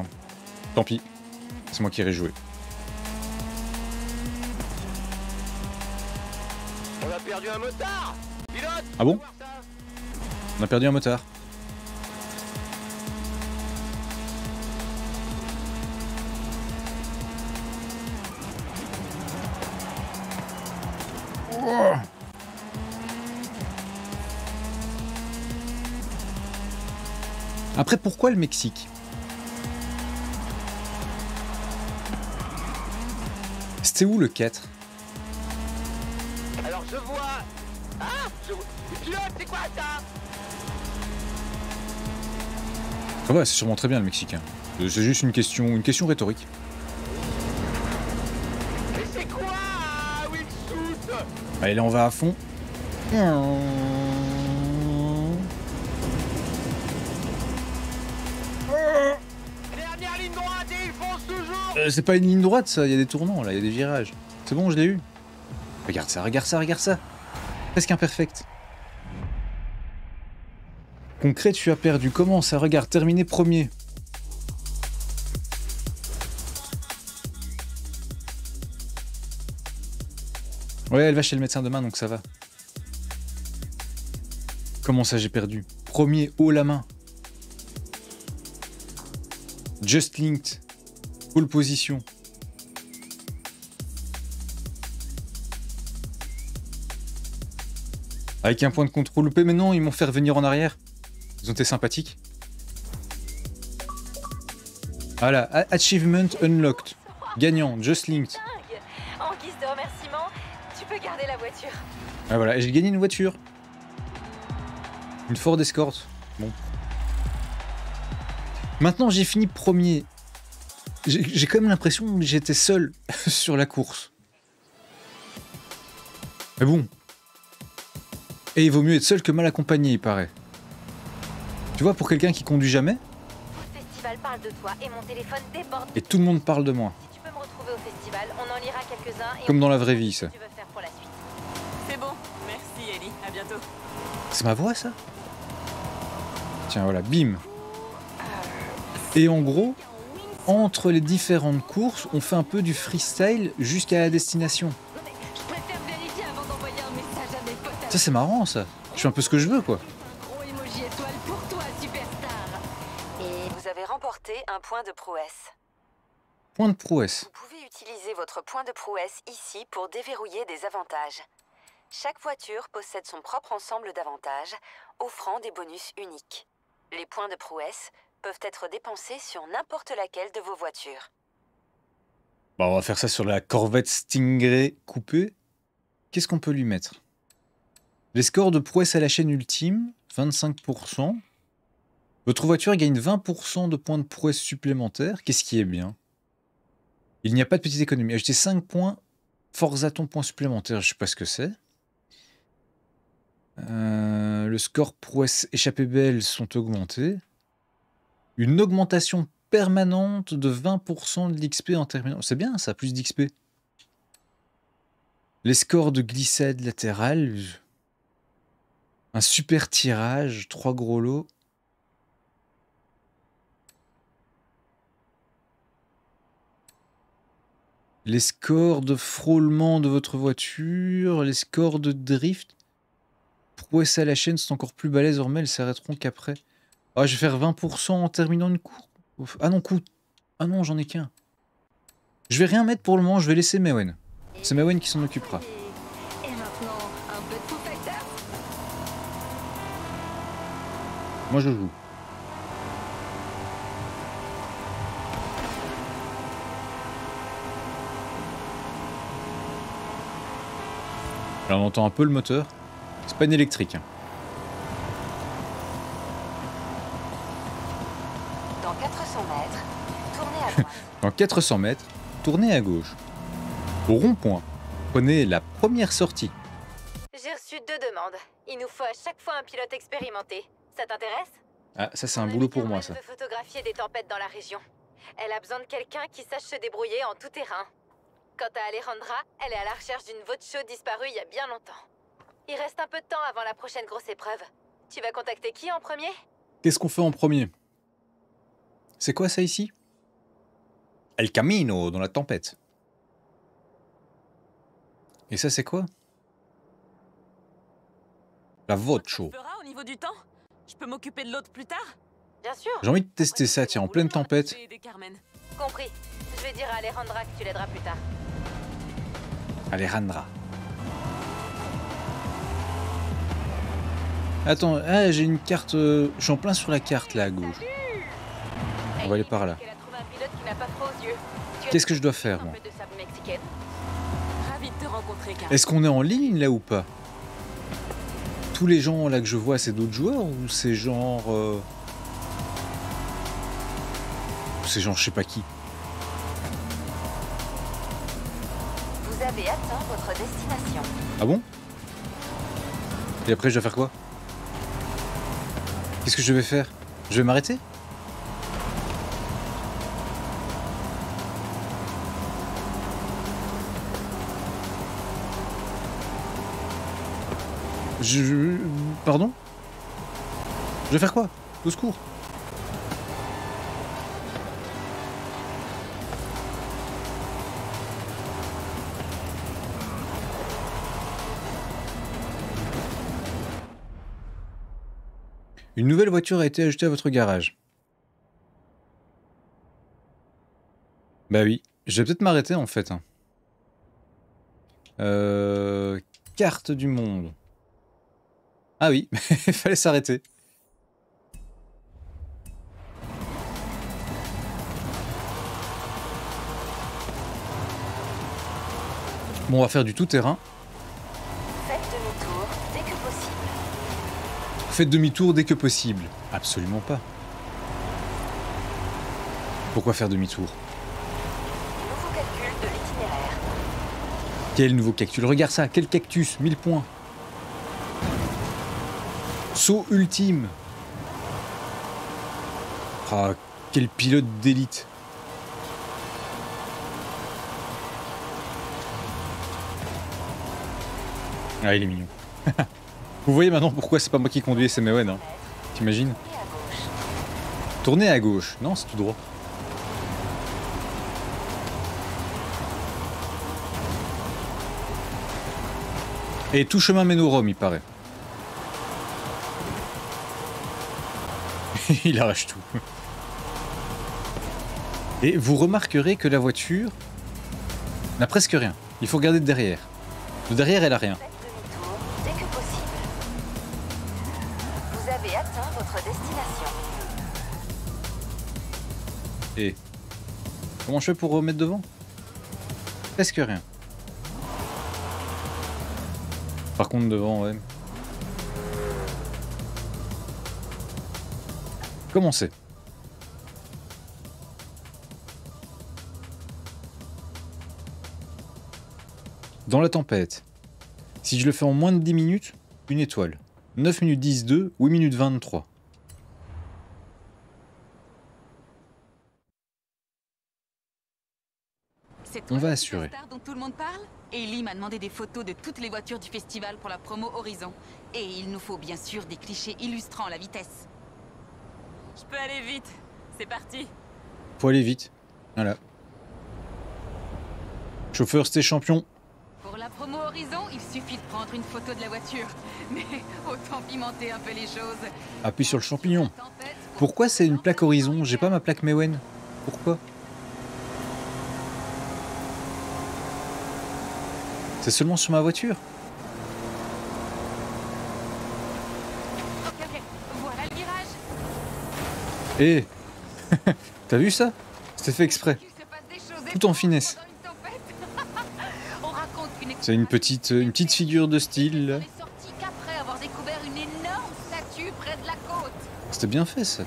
tant pis. C'est moi qui irai jouer. On a perdu un motard Pilote Ah bon? On a perdu un motard. Oh. Après, pourquoi le Mexique C'était où le 4 Alors je vois... Ah je c'est quoi ça? Ah ouais, c'est sûrement très bien le Mexicain. C'est juste une question, une question rhétorique. Allez, là on va à fond. Euh, c'est pas une ligne droite ça, il y a des tournants là, il y a des virages. C'est bon, je l'ai eu. Regarde ça, regarde ça, regarde ça. Presque imperfect. Concret, tu as perdu. Comment ça? Regarde, terminé premier. Ouais, elle va chez le médecin demain, donc ça va. Comment ça, j'ai perdu? Premier haut la main. Just linked. Pole position. Avec un point de contrôle loupé, mais non, ils m'ont fait revenir en arrière. Ils ont été sympathiques. Voilà, Achievement Unlocked. Gagnant, Just Linked. Garder la voiture. Ah voilà, et j'ai gagné une voiture. Une Ford Escort. Bon. Maintenant, j'ai fini premier. J'ai quand même l'impression que j'étais seul sur la course. Mais bon. Et il vaut mieux être seul que mal accompagné, il paraît. Tu vois, pour quelqu'un qui conduit jamais, Le festival parle de toi et mon téléphone déborde. et tout le monde parle de moi. Si tu peux me retrouver au festival, on en lira quelques-uns Comme dans la vraie vie, ça. Tu veux C'est ma voix, ça Tiens, voilà, bim. Et en gros, entre les différentes courses, on fait un peu du freestyle jusqu'à la destination. Ça, c'est marrant, ça. Je fais un peu ce que je veux, quoi. Un point de prouesse. Point de prouesse. Vous pouvez utiliser votre point de prouesse ici pour déverrouiller des avantages. Chaque voiture possède son propre ensemble d'avantages, offrant des bonus uniques. Les points de prouesse peuvent être dépensés sur n'importe laquelle de vos voitures. Bah, on va faire ça sur la Corvette Stingray coupée. Qu'est-ce qu'on peut lui mettre? Les scores de prouesse à la chaîne ultime, 25%. Votre voiture gagne 20% de points de prouesse supplémentaires. Qu'est-ce qui est bien? Il n'y a pas de petite économie. Acheter 5 points, Forzaton points supplémentaires, je sais pas ce que c'est. Euh, le score prouesse échappée belle sont augmentés. Une augmentation permanente de 20% de l'XP en terminant. C'est bien ça, plus d'XP. Les scores de glissade latérale. Un super tirage, 3 gros lots. Les scores de frôlement de votre voiture, les scores de drift. Prouesse à la chaîne, c'est encore plus balèze, mais elles s'arrêteront qu'après? Ah, je vais faire 20% en terminant une cour. Ouf. Ah non, coup. Ah non, j'en ai qu'un. Je vais rien mettre pour le moment, je vais laisser Mewen. C'est Mewen qui s'en occupera. Moi, je joue. Là, on entend un peu le moteur. C'est pas une électrique. hein. Dans 400 mètres, tournez à droite. Dans 400 mètres, tournez à gauche. Au rond-point, prenez la première sortie. J'ai reçu deux demandes. Il nous faut à chaque fois un pilote expérimenté. Ça t'intéresse? Ah, ça c'est un boulot pour moi, ça. veut photographier des tempêtes dans la région. Elle a besoin de quelqu'un qui sache se débrouiller en tout terrain. Quant à Alejandra, elle est à la recherche d'une voce disparue il y a bien longtemps. Il reste un peu de temps avant la prochaine grosse épreuve. Tu vas contacter qui en premier? Qu'est-ce qu'on fait en premier? C'est quoi ça ici? El Camino dans la tempête. Et ça c'est quoi? La Vocho. te fera au niveau du temps? Je peux m'occuper de l'autre plus tard? Bien sûr. J'ai envie de tester ça, tiens, en pleine tempête. Compris. Je vais dire à Alejandra que tu l'aideras plus tard. Alejandra. Attends, ah, j'ai une carte. euh, Je suis en plein sur la carte là à gauche. On va aller par là. Qu'est-ce que je dois faire moi. Est-ce qu'on est en ligne là ou pas Tous les gens là que je vois, c'est d'autres joueurs ou c'est genre. euh, C'est genre je sais pas qui. Vous avez atteint votre destination. Ah bon Et après je dois faire quoi Qu'est-ce que je vais faire? Je vais m'arrêter? Je, Pardon? Je vais faire quoi? Au secours Une nouvelle voiture a été ajoutée à votre garage. Bah oui, je vais peut-être m'arrêter en fait. hein. Euh, carte du monde. Ah oui, il fallait s'arrêter. Bon, on va faire du tout-terrain. Faites demi-tour dès que possible. Absolument pas. Pourquoi faire demi-tour Nouveau calcul de l'itinéraire. Quel nouveau cactus Regarde ça, quel cactus 1000 points. Saut ultime. Ah, quel pilote d'élite. Ah, il est mignon. Vous voyez maintenant pourquoi c'est pas moi qui conduis, c'est Mewen. Hein. T'imagines. Tournez à gauche. Non, c'est tout droit. Et tout chemin mène il paraît. il arrache tout. Et vous remarquerez que la voiture n'a presque rien. Il faut regarder de derrière. De derrière, elle a rien. Comment je fais pour remettre devant? Presque rien. Par contre devant, ouais. Commencez. Dans la tempête. Si je le fais en moins de 10 minutes, une étoile. 9 minutes 10, 2, 8 minutes 23. C'est On va assurer. superstar dont tout le monde parle Ellie m'a demandé des photos de toutes les voitures du festival pour la promo Horizon. Et il nous faut bien sûr des clichés illustrant la vitesse. Je peux aller vite. C'est parti. Faut aller vite. Voilà. Chauffeur, c'était champion. Pour la promo Horizon, il suffit de prendre une photo de la voiture. Mais autant pimenter un peu les choses. Appuie sur le champignon. Pourquoi c'est une plaque horizon J'ai pas ma plaque Mewen. Pourquoi C'est seulement sur ma voiture Ok, ok. Voilà le virage. Eh T'as vu ça C'était fait exprès. Tout en finesse. C'est une petite, une petite figure de style. C'était bien fait ça.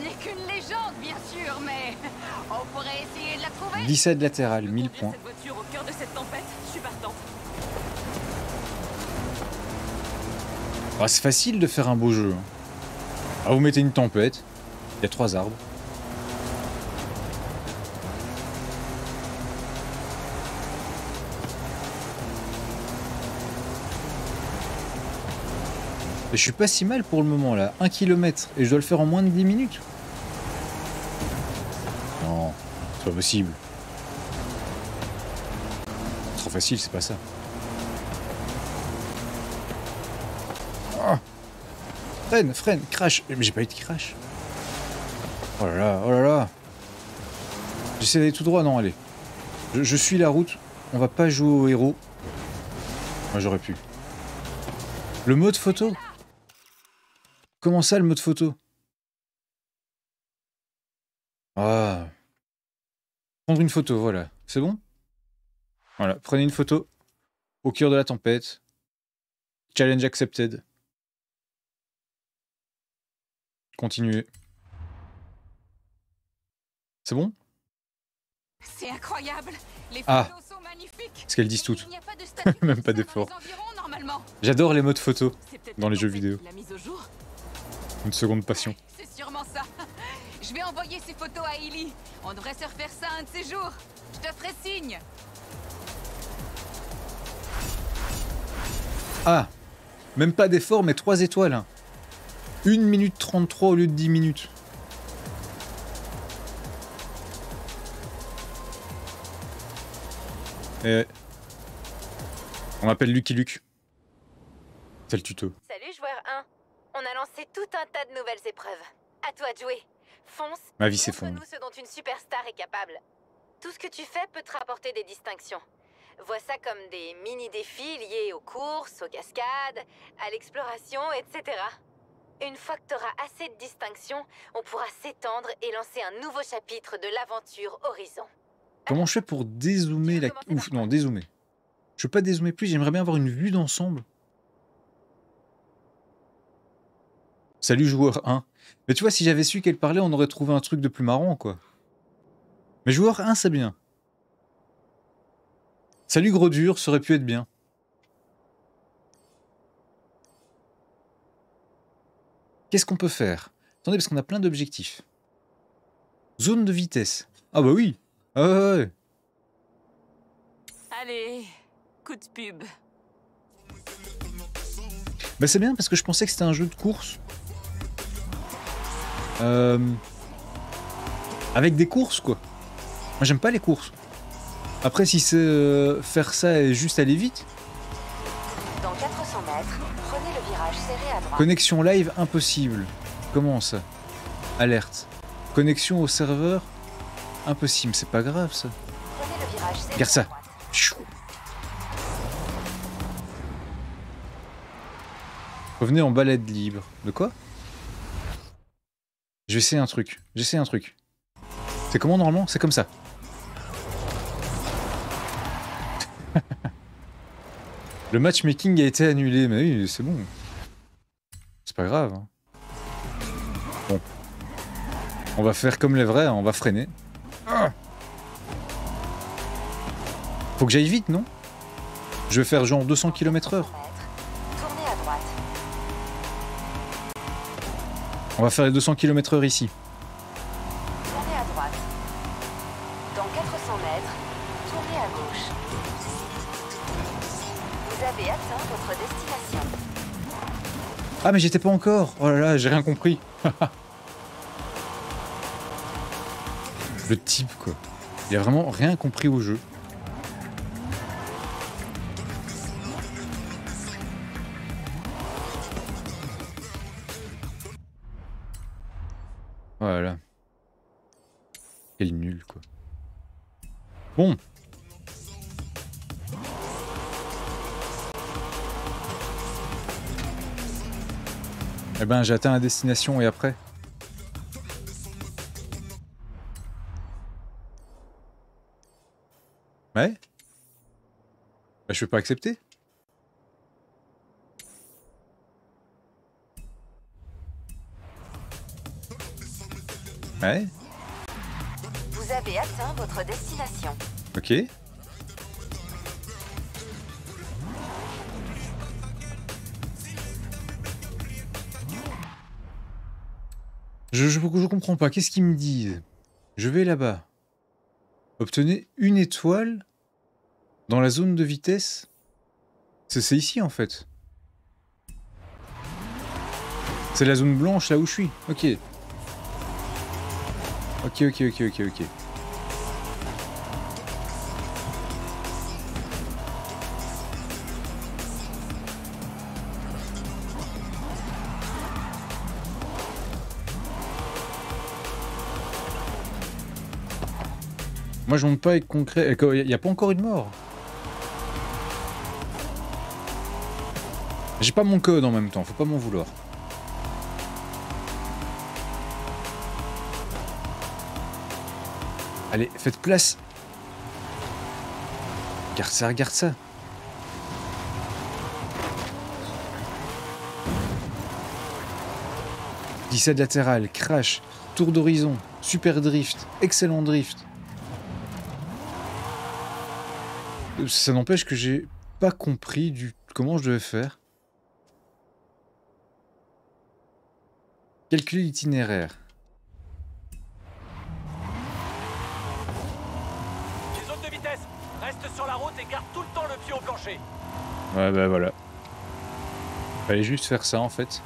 N'est qu'une légende, bien sûr, mais on pourrait essayer de la trouver. Glissade latérale, 1000 Conduire points. Ah, c'est facile de faire un beau jeu. hein. Ah, vous mettez une tempête. Il y a trois arbres. Je suis pas si mal pour le moment là. Un kilomètre et je dois le faire en moins de 10 minutes. Non, c'est pas possible. Trop facile, c'est pas ça. Freine, freine, crash. Mais j'ai pas eu de crash. Oh là là, oh là là. J'essaie d'aller tout droit, non, allez. Je, je suis la route. On va pas jouer au héros. Moi, j'aurais pu. Le mode photo? Comment ça, le mode photo? Ah. Prendre une photo, voilà. C'est bon? Voilà, prenez une photo. Au cœur de la tempête. Challenge accepted. Continuez. C'est bon? C'est incroyable. Les Ah. photos sont magnifiques. Ce qu'elles disent toutes. Pas Même pas d'effort. J'adore les modes photo. Dans les jeux vidéo. Une seconde passion. C'est sûrement ça. Je vais envoyer ces photos à Ellie. On devrait se refaire ça un de ces jours. Je te ferai signe. Ah Même pas d'effort, mais 3 étoiles. Hein. 1 minute 33 au lieu de 10 minutes. Et... On m'appelle Lucky Luke. C'est le tuto. Salut joueur 1. On a lancé tout un tas de nouvelles épreuves. À toi de jouer. Fonce. Ma vie s'effondre. Montre-nous ce dont une superstar est capable. Tout ce que tu fais peut te rapporter des distinctions. Vois ça comme des mini-défis liés aux courses, aux cascades, à l'exploration, etc. Une fois que tu auras assez de distinctions, on pourra s'étendre et lancer un nouveau chapitre de l'aventure Horizon. Comment je fais pour dézoomer la... Ouf, non, dézoomer. Je veux pas dézoomer plus, j'aimerais bien avoir une vue d'ensemble. Salut joueur 1. Mais tu vois, si j'avais su qu'elle parlait, on aurait trouvé un truc de plus marrant, quoi. Mais joueur 1, c'est bien. Salut gros dur, ça aurait pu être bien. Qu'est-ce qu'on peut faire? Attendez, parce qu'on a plein d'objectifs. Zone de vitesse. Ah bah oui. Ah ouais, ouais. Allez, coup de pub. Bah c'est bien parce que je pensais que c'était un jeu de course. Euh, Avec des courses quoi. Moi j'aime pas les courses. Après si c'est euh, faire ça et juste aller vite, 400 mètres, prenez le virage serré à droite. connexion live impossible. Comment ça? Alerte. Connexion au serveur? Impossible, c'est pas grave ça. Prenez le virage serré Regarde à ça. Chou. Revenez en balade libre. De quoi? Je vais essayer un truc. J'essaie un truc. C'est comment normalement? C'est comme ça. Le matchmaking a été annulé, mais oui, c'est bon. C'est pas grave. hein. Bon. On va faire comme les vrais, hein, on va freiner. Ah Faut que j'aille vite, non? Je vais faire genre 200 km heure. On va faire les 200 km heure ici. Ah mais j'étais pas encore Oh là là, j'ai rien compris Le type quoi. Il a vraiment rien compris au jeu. Eh ben, j'ai atteint la destination et après Ouais Bah, je peux pas accepter Ouais Vous avez atteint votre destination. Ok. Je, je, comprends pas. Qu'est-ce qu'ils me disent? Je vais là-bas. Obtenez une étoile dans la zone de vitesse. C'est c'est ici en fait. C'est la zone blanche là où je suis. Ok. Ok, ok, ok, ok, ok. Moi je monte pas avec concret. Il n'y a pas encore une mort. J'ai pas mon code en même temps, faut pas m'en vouloir. Allez, faites place. Regarde ça, regarde ça. Glissade latérale, crash, tour d'horizon, super drift, excellent drift. Ça n'empêche que j'ai pas compris du comment je devais faire. Calculer l'itinéraire. Les zones de vitesse Reste sur la route et garde tout le temps le pied au plancher. Ouais, bah voilà. Fallait juste faire ça en fait.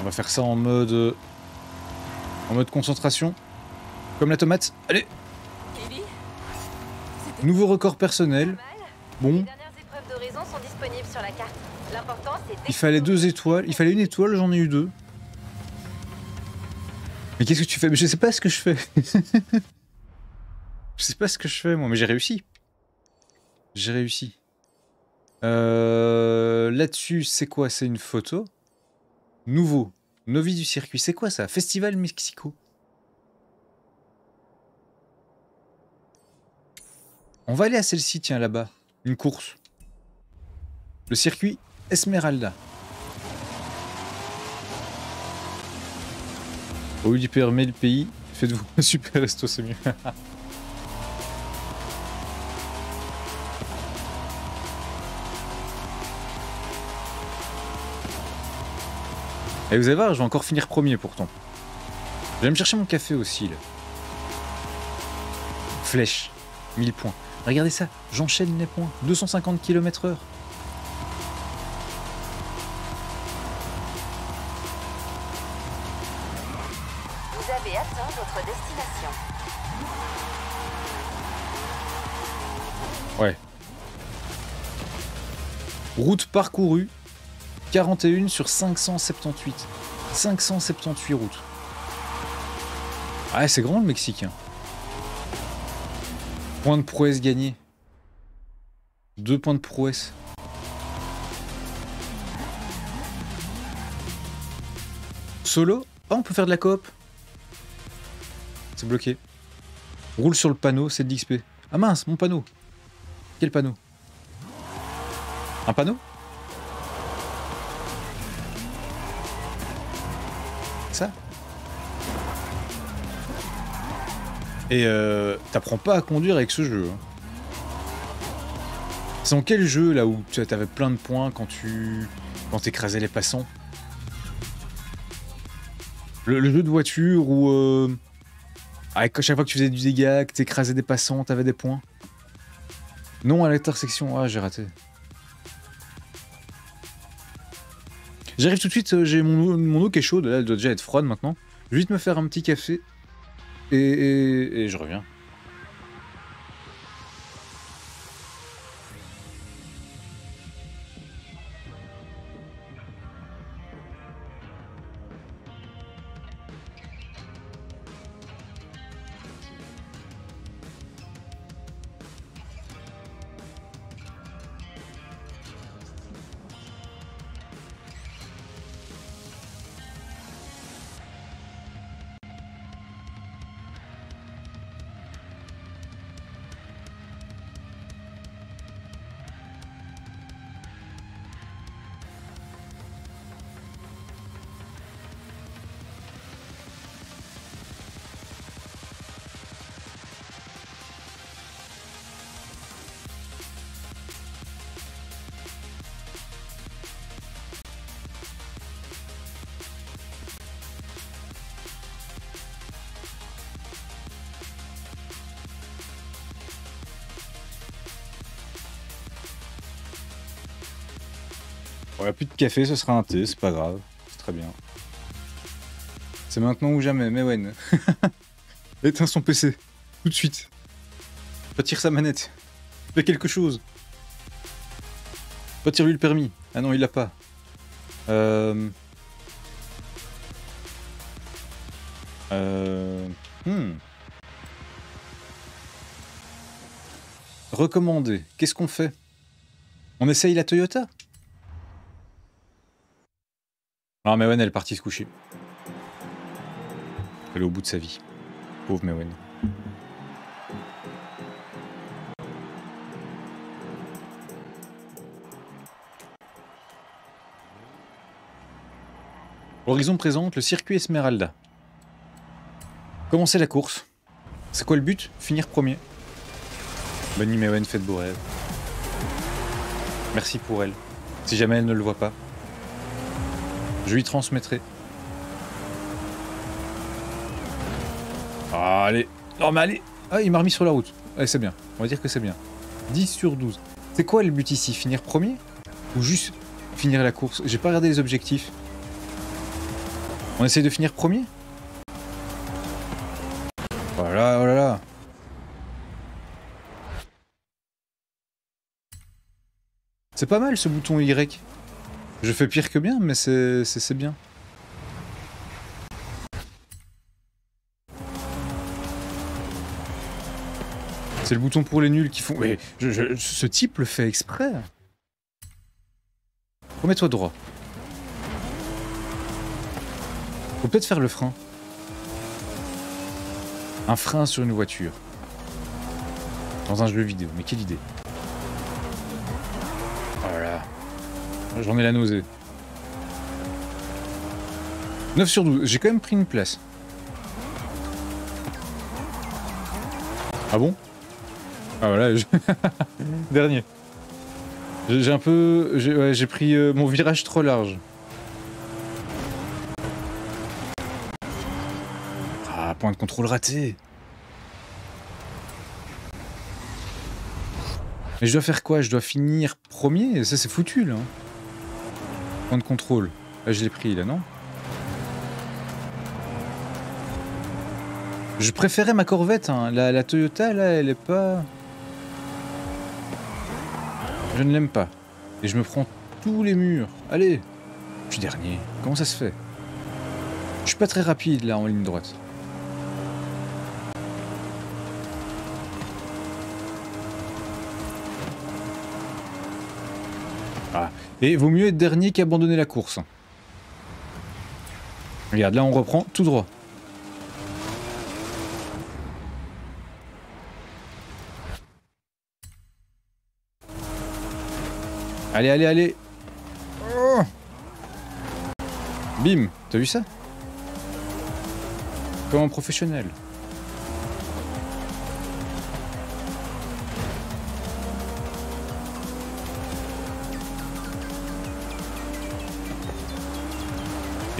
On va faire ça en mode... En mode concentration. Comme la tomate. Allez Nouveau record personnel. Bon, il fallait deux étoiles. Il fallait une étoile, j'en ai eu deux. Mais qu'est-ce que tu fais? Mais je sais pas ce que je fais. je sais pas ce que je fais moi, mais j'ai réussi. J'ai réussi. Euh, Là-dessus, c'est quoi? C'est une photo. Nouveau. Novice du circuit. C'est quoi ça? Festival Mexico? On va aller à celle-ci, tiens, là-bas. Une course. Le circuit Esmeralda. Au lieu d'hypermer le pays, faites-vous un super resto, c'est mieux. Et vous allez voir, je vais encore finir premier pourtant. Je vais me chercher mon café aussi, là. Flèche, 1000 points. Regardez ça, j'enchaîne les points. 250 km heure. Vous avez atteint votre destination. Ouais. Route parcourue, 41 sur 578. 578 routes. Ah, c'est grand le Mexique. hein. Point de prouesse gagné. Deux points de prouesse. Solo? Ah, on peut faire de la coop. C'est bloqué. Roule sur le panneau, c'est de l'XP. Ah mince, mon panneau. Quel panneau? Un panneau? Ça Et euh, t'apprends pas à conduire avec ce jeu. hein. C'est quel jeu là où tu avais plein de points quand tu quand t'écrasais les passants? Le, le jeu de voiture où euh, avec chaque fois que tu faisais du dégât, que t'écrasais des passants, t'avais des points? Non à l'intersection. Ah, j'ai raté. J'arrive tout de suite, euh, j'ai mon, eau- qui est chaude, là elle doit déjà être froide maintenant. Je vais vite me faire un petit café et je reviens. Il n'y plus de café, ce sera un thé, c'est pas grave. C'est très bien. C'est maintenant ou jamais, mais ouais. Éteins son PC. Tout de suite. Retire sa manette. Fais quelque chose. Retire-lui le permis. Ah non, il l'a pas. Euh... Euh... Hmm. Recommandé. Qu'est-ce qu'on fait? On essaye la Toyota? Ah, Mewen, elle est partie se coucher. Elle est au bout de sa vie. Pauvre Mewen. Horizon présente le circuit Esmeralda. Commencez la course? C'est quoi le but? Finir premier? Bonnie Mewen fait de beaux rêves. Merci pour elle. Si jamais elle ne le voit pas, je lui transmettrai. Ah, allez. Non mais allez. Ah, il m'a remis sur la route. Allez, c'est bien. On va dire que c'est bien. 10 sur 12. C'est quoi le but ici? Finir premier? Ou juste finir la course? J'ai pas regardé les objectifs. On essaie de finir premier? Voilà, oh là là. C'est pas mal ce bouton Y. Je fais pire que bien, mais c'est bien. C'est le bouton pour les nuls qui font... Mais ce type le fait exprès. Remets-toi droit. Faut peut-être faire le frein. Un frein sur une voiture. Dans un jeu vidéo. Mais quelle idée. J'en ai la nausée. 9 sur 12. J'ai quand même pris une place. Ah bon? Ah voilà. Dernier. J'ai un peu... J'ai pris euh, mon virage trop large. Ah, point de contrôle raté. Mais je dois faire quoi? Je dois finir premier? Ça, c'est foutu, là. De contrôle. Là, je l'ai pris, là, non? Je préférais ma Corvette. hein. La, la Toyota, là, elle est pas... Je ne l'aime pas. Et je me prends tous les murs. Allez Je suis dernier. Comment ça se fait? Je suis pas très rapide, là, en ligne droite. Ah. Et vaut mieux être dernier qu'abandonner la course. Regarde, là on reprend tout droit. Allez, allez, allez. Oh Bim, t'as vu ça? Comme un professionnel.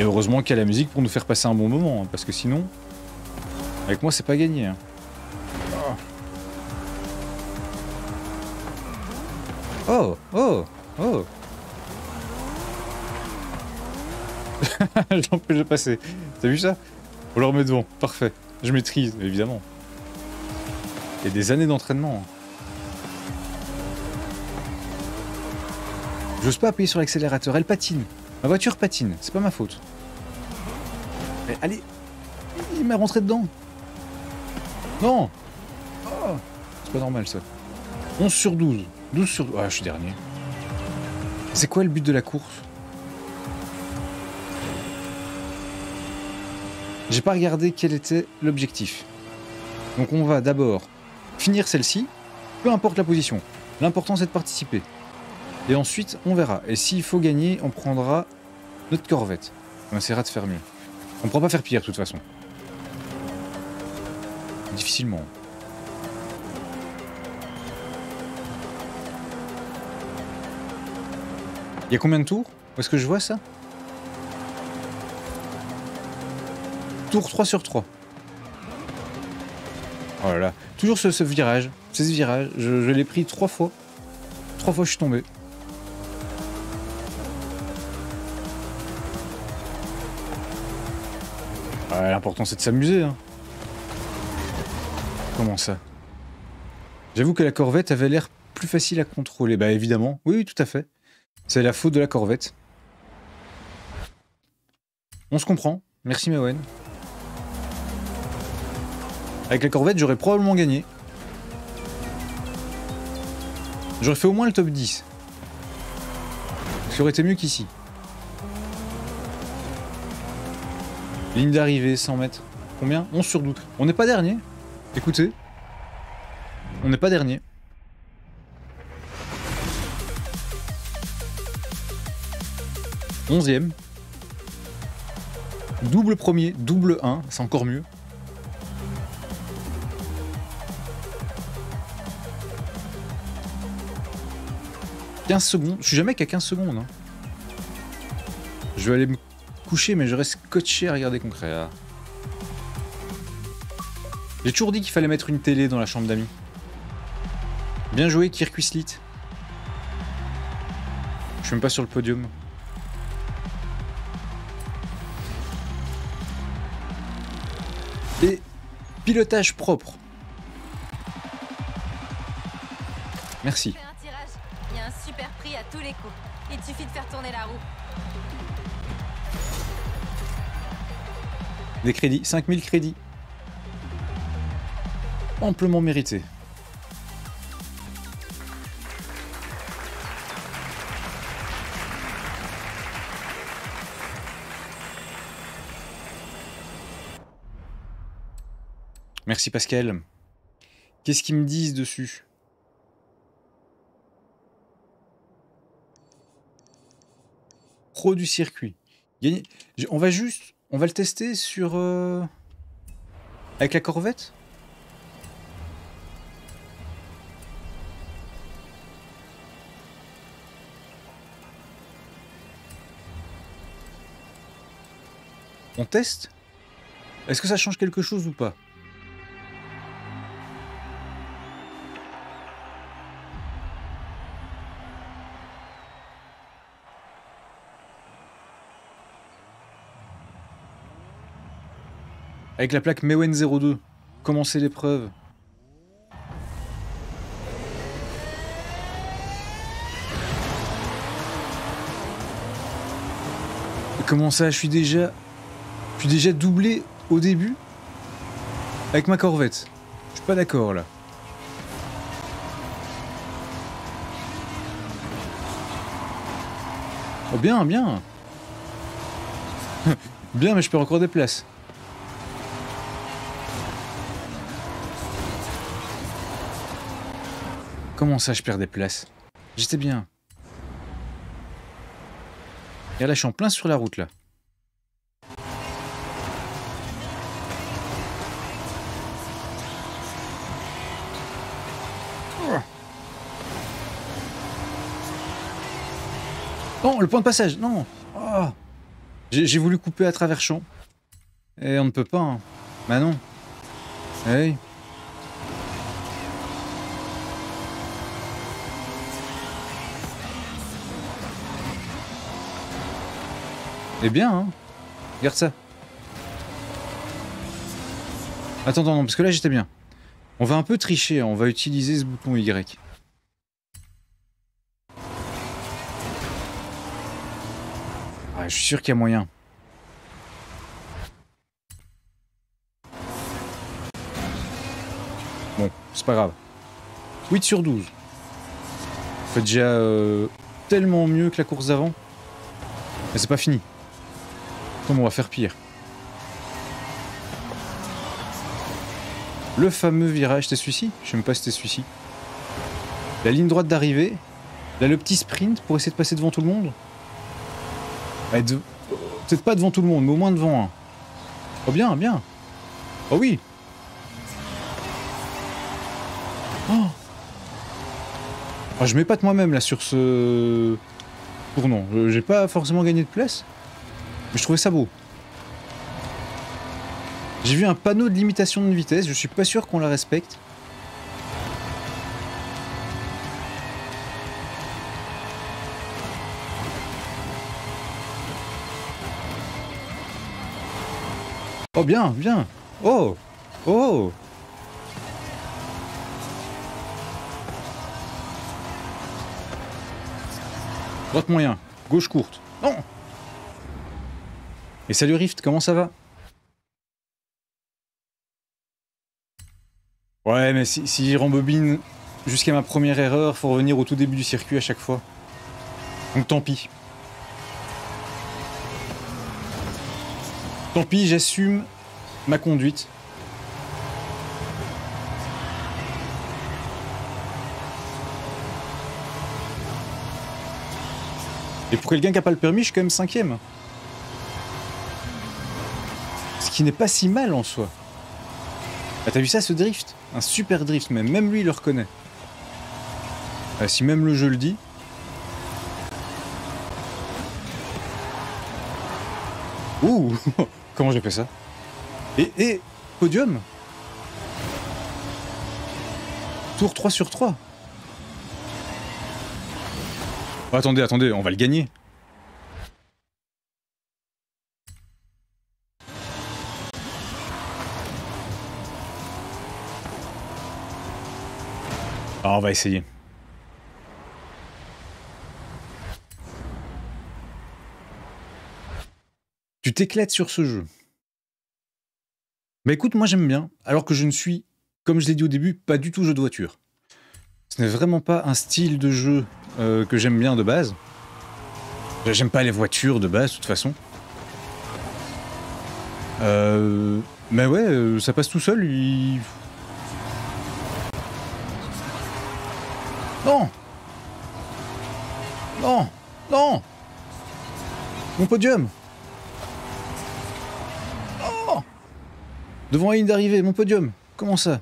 Et heureusement qu'il y a la musique pour nous faire passer un bon moment, hein, parce que sinon, avec moi, c'est pas gagné. hein. Oh, oh, oh. J'empêche de passer. T'as vu ça? On le remet devant. Parfait. Je maîtrise, évidemment. A des années d'entraînement. hein. J'ose pas appuyer sur l'accélérateur, elle patine. Ma voiture patine, c'est pas ma faute. Allez Il m'a rentré dedans Non Oh C'est pas normal ça. 11 sur 12. 12 sur... Ah, je suis dernier. C'est quoi le but de la course? J'ai pas regardé quel était l'objectif. Donc on va d'abord finir celle-ci, peu importe la position. L'important c'est de participer. Et ensuite, on verra. Et s'il faut gagner, on prendra notre corvette. On essaiera de faire mieux. On ne pourra pas faire pire, de toute façon. Difficilement. Il y a combien de tours? Est-ce que je vois ça? Tour 3 sur 3. Oh là là. Toujours ce, ce virage. C'est ce virage. Je, je l'ai pris trois fois. Trois fois je suis tombé. Ouais, L'important c'est de s'amuser. Hein. Comment ça? J'avoue que la corvette avait l'air plus facile à contrôler. Bah évidemment, oui, oui, tout à fait. C'est la faute de la corvette. On se comprend. Merci Mawen. Avec la corvette, j'aurais probablement gagné. J'aurais fait au moins le top 10. Ce qui aurait été mieux qu'ici. Ligne d'arrivée, 100 mètres. Combien? 11 sur 12. On n'est pas dernier. Écoutez. On n'est pas dernier. Onzième. Double premier, double 1, c'est encore mieux. « 15 secondes, je suis jamais qu'à 15 secondes. hein. Je vais aller me mais je reste scotché à regarder concret. J'ai toujours dit qu'il fallait mettre une télé dans la chambre d'amis. Bien joué, Kirkuslit. Je suis même pas sur le podium. Et pilotage propre. Merci. Il y a un super prix à tous les coups. Il suffit de faire tourner la roue. Des crédits, 5000 crédits. Amplement mérité. Merci Pascal. Qu'est-ce qu'ils me disent dessus? Pro du circuit. On va juste, on va le tester sur euh, avec la Corvette? On teste? Est-ce que ça change quelque chose ou pas? Avec la plaque Mewen 02. Commencer l'épreuve. Comment ça Je suis déjà. Je suis déjà doublé au début Avec ma corvette. Je suis pas d'accord là. Oh bien, bien Bien, mais je perds encore des places. Comment ça, je perds des places J'étais bien. Et là, je suis en plein sur la route, là. Oh. Non, le point de passage, non Oh. J'ai voulu couper à travers champ. Et on ne peut pas. hein. Bah non. Eh Eh bien, hein. Regarde ça. Attends, attends, non, parce que là j'étais bien. On va un peu tricher, hein, on va utiliser ce bouton Y. Ah, je suis sûr qu'il y a moyen. Bon, c'est pas grave. 8 sur 12. On fait déjà euh, tellement mieux que la course d'avant. Mais c'est pas fini. Comme on va faire pire. Le fameux virage, c'était celui-ci? Je sais même pas si c'était celui-ci. La ligne droite d'arrivée? Là, le petit sprint pour essayer de passer devant tout le monde? De- Peut-être pas devant tout le monde, mais au moins devant un. Oh bien, bien. Oh oui. Oh. Ah, je m'épate moi-même là sur ce tournant. J'ai pas forcément gagné de place, mais je trouvais ça beau. J'ai vu un panneau de limitation de vitesse, je suis pas sûr qu'on la respecte. Oh bien, bien. Oh Oh Droite moyen, gauche courte. Non Et salut Rift, comment ça va? Ouais, mais si, si rembobine jusqu'à ma première erreur, faut revenir au tout début du circuit à chaque fois. Donc tant pis. Tant pis, j'assume ma conduite. Et pour quelqu'un qui n'a pas le permis, je suis quand même cinquième. Qui n'est pas si mal en soi. Ah, t'as vu ça, ce drift? Un super drift, même. Même lui, il le reconnaît. Ah, si même le jeu le dit. Ouh Comment j'ai fait ça? Et, et podium? Tour 3 sur 3 Oh, attendez, attendez, on va le gagner. On va essayer. Tu t'éclates sur ce jeu. Bah écoute, moi j'aime bien, alors que je ne suis, comme je l'ai dit au début, pas du tout jeu de voiture. Ce n'est vraiment pas un style de jeu euh, que j'aime bien de base. J'aime pas les voitures de base, de toute façon. Euh, mais ouais, euh, ça passe tout seul. Non Non Non Mon podium Devant la ligne d'arrivée, mon podium Comment ça?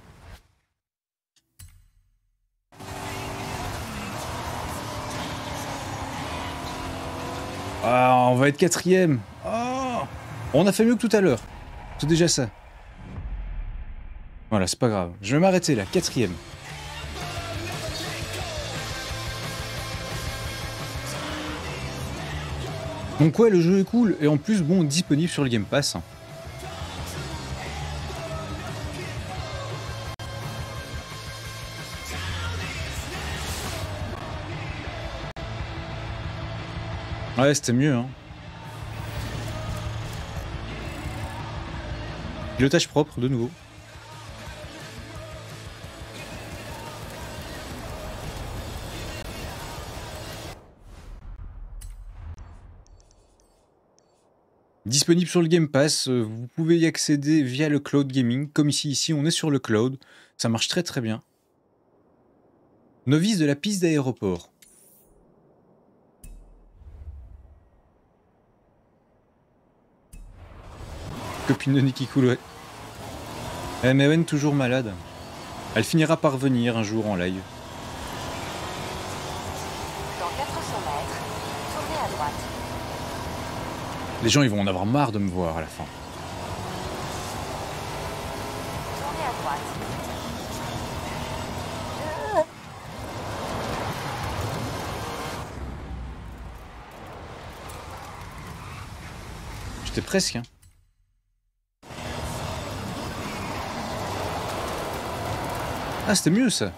Ah, on va être quatrième. Ah, on a fait mieux que tout à l'heure. C'est déjà ça. Voilà, c'est pas grave. Je vais m'arrêter là, quatrième. Donc ouais, le jeu est cool et en plus, bon, disponible sur le Game Pass. Ouais, c'était mieux, hein. Pilotage propre, de nouveau. Sur le Game Pass, euh, vous pouvez y accéder via le cloud gaming. Comme ici, ici, on est sur le cloud. Ça marche très très bien. Novice de la piste d'aéroport. Copine de Nikki Cool, ouais. Eh, Mewen toujours malade. Elle finira par venir un jour en live. Dans 400 mètres, tournez à droite. Les gens ils vont en avoir marre de me voir à la fin. J'étais presque. Hein. Ah, c'était mieux ça.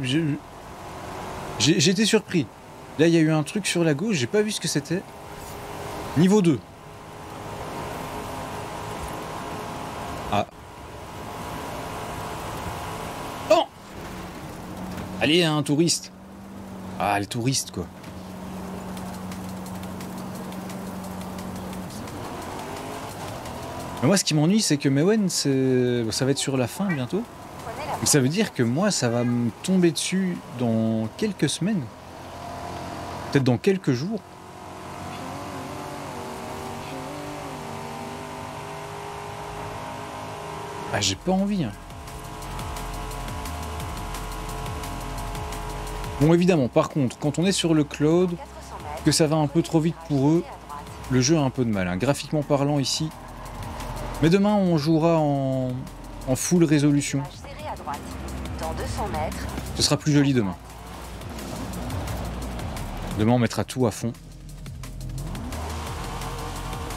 Oh, été surpris. Là, il y a eu un truc sur la gauche, j'ai pas vu ce que c'était. Niveau 2. Ah. Non Allez, un touriste. Ah, les touristes, quoi. Mais moi, ce qui m'ennuie, c'est que Mewen, ça va être sur la fin bientôt. Ça veut dire que moi, ça va me tomber dessus dans quelques semaines. Peut-être dans quelques jours. Ah, j'ai pas envie. hein. Bon, évidemment, par contre, quand on est sur le cloud, 400 mètres. que ça va un peu trop vite pour eux, le jeu a un peu de mal, hein, graphiquement parlant ici. Mais demain, on jouera en, en full résolution. Mètres, Ce sera plus joli demain. Demain, on mettra tout à fond.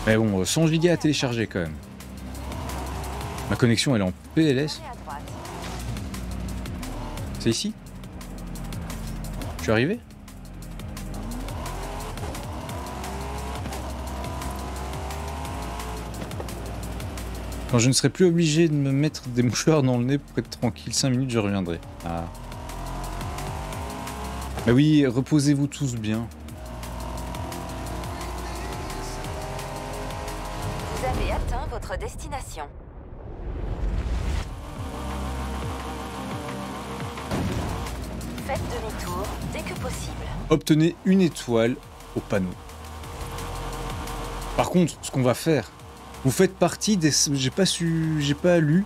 Mais bon, euh, 100 gigas à télécharger quand même. Ma connexion, elle est en PLS. C'est ici? Je suis arrivé? Quand je ne serai plus obligé de me mettre des mouchoirs dans le nez pour être tranquille 5 minutes, je reviendrai. Ah. Mais oui, reposez-vous tous bien. Vous avez atteint votre destination. Faites demi-tour dès que possible. Obtenez une étoile au panneau. Par contre, ce qu'on va faire, vous faites partie des. J'ai pas su. J'ai pas lu.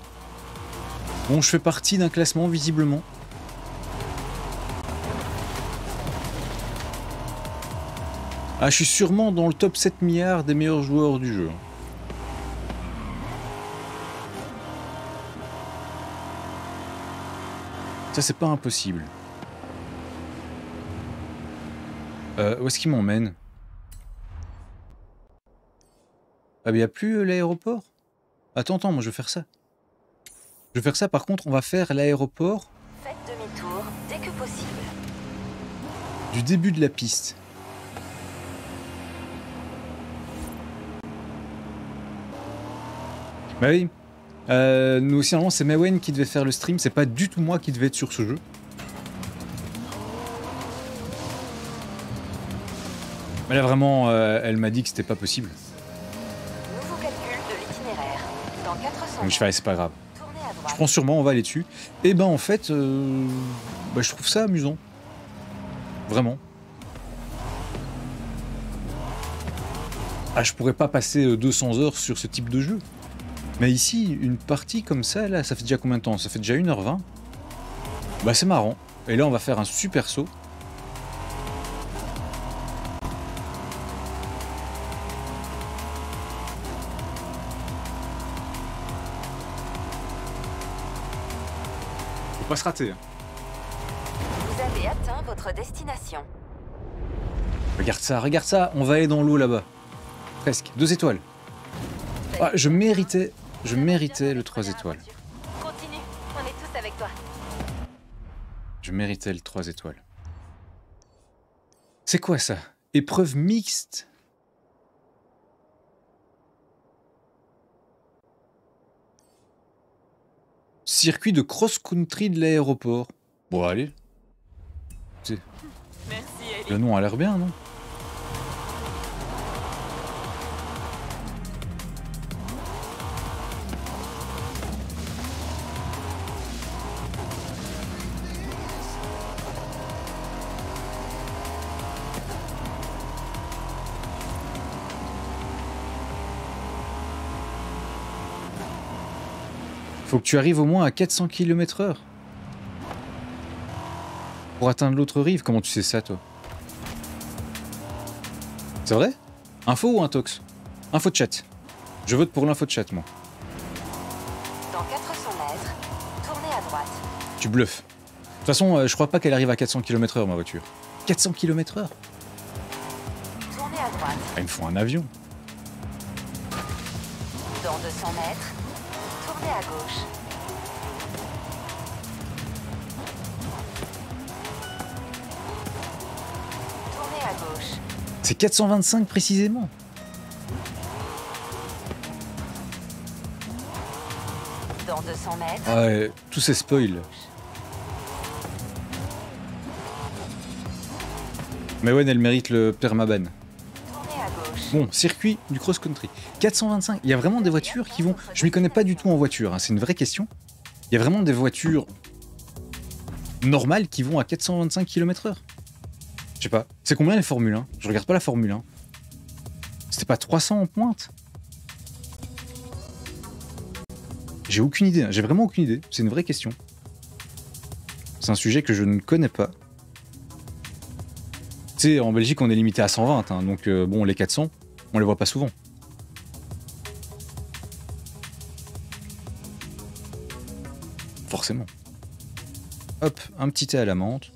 Bon, je fais partie d'un classement visiblement. Ah, je suis sûrement dans le top 7 milliards des meilleurs joueurs du jeu. Ça, c'est pas impossible. Euh, où est-ce qu'il m'emmène? Ah, mais y a plus euh, l'aéroport? Attends, attends, moi je vais faire ça. Je vais faire ça, par contre, on va faire l'aéroport Faites demi-tour dès que possible. du début de la piste. Bah oui. Euh, nous aussi, normalement, c'est Mewen qui devait faire le stream. C'est pas du tout moi qui devais être sur ce jeu. Mais là, vraiment, euh, elle m'a dit que c'était pas possible. Donc je fais, c'est pas grave. Je pense sûrement, on va aller dessus. Et ben, en fait, euh, bah, je trouve ça amusant. Vraiment. Ah, je pourrais pas passer euh, 200 heures sur ce type de jeu. Mais ici, une partie comme ça, là, ça fait déjà combien de temps? Ça fait déjà 1h20. Bah, c'est marrant. Et là, on va faire un super saut. Faut pas se rater. Vous avez atteint votre destination. Regarde ça, regarde ça, on va aller dans l'eau là-bas. Presque. Deux étoiles. Ah, je méritais, je méritais le 3 étoiles. Continue, on est tous avec toi. Je méritais le 3 étoiles. C'est quoi ça? Épreuve mixte? Circuit de cross-country de l'aéroport. Bon, allez. Merci. Le nom a l'air bien, non? Faut que tu arrives au moins à 400 km/h. Pour atteindre l'autre rive, comment tu sais ça, toi? C'est vrai? Info ou intox? Info de chat. Je vote pour l'info de chat, moi. Dans 400 mètres, tournez à droite. Tu bluffes. De toute façon, euh, je crois pas qu'elle arrive à 400 km/h, ma voiture. 400 km/h Tournez à droite. Ah, Il me faut un avion. Dans 200 mètres, tournez à gauche. Tournez à gauche. C'est 425 précisément. Dans 200 mètres, Ah ouais, tous ces spoils. Mais ouais, elle mérite le permaban. Bon, circuit du cross-country. 425. Il y a vraiment des voitures qui vont. Je m'y connais pas du tout en voiture, hein, c'est une vraie question. Il y a vraiment des voitures normales qui vont à 425 km/h. Je sais pas. C'est combien les Formule 1 Je regarde pas la Formule 1. C'était pas 300 en pointe? J'ai aucune idée. hein. J'ai vraiment aucune idée. C'est une vraie question. C'est un sujet que je ne connais pas. Tu sais, en Belgique, on est limité à 120, hein, donc euh, bon, les 400, on les voit pas souvent. Forcément. Hop, un petit thé à la menthe.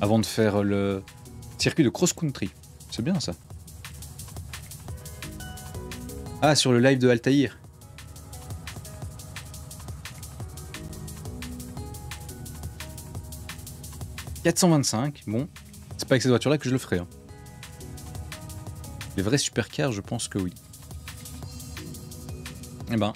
Avant de faire le circuit de cross-country. C'est bien ça. Ah, sur le live de Altaïr. « 425, bon. C'est pas avec cette voiture-là que je le ferai. hein. Les vrais supercars, je pense que oui. Eh ben.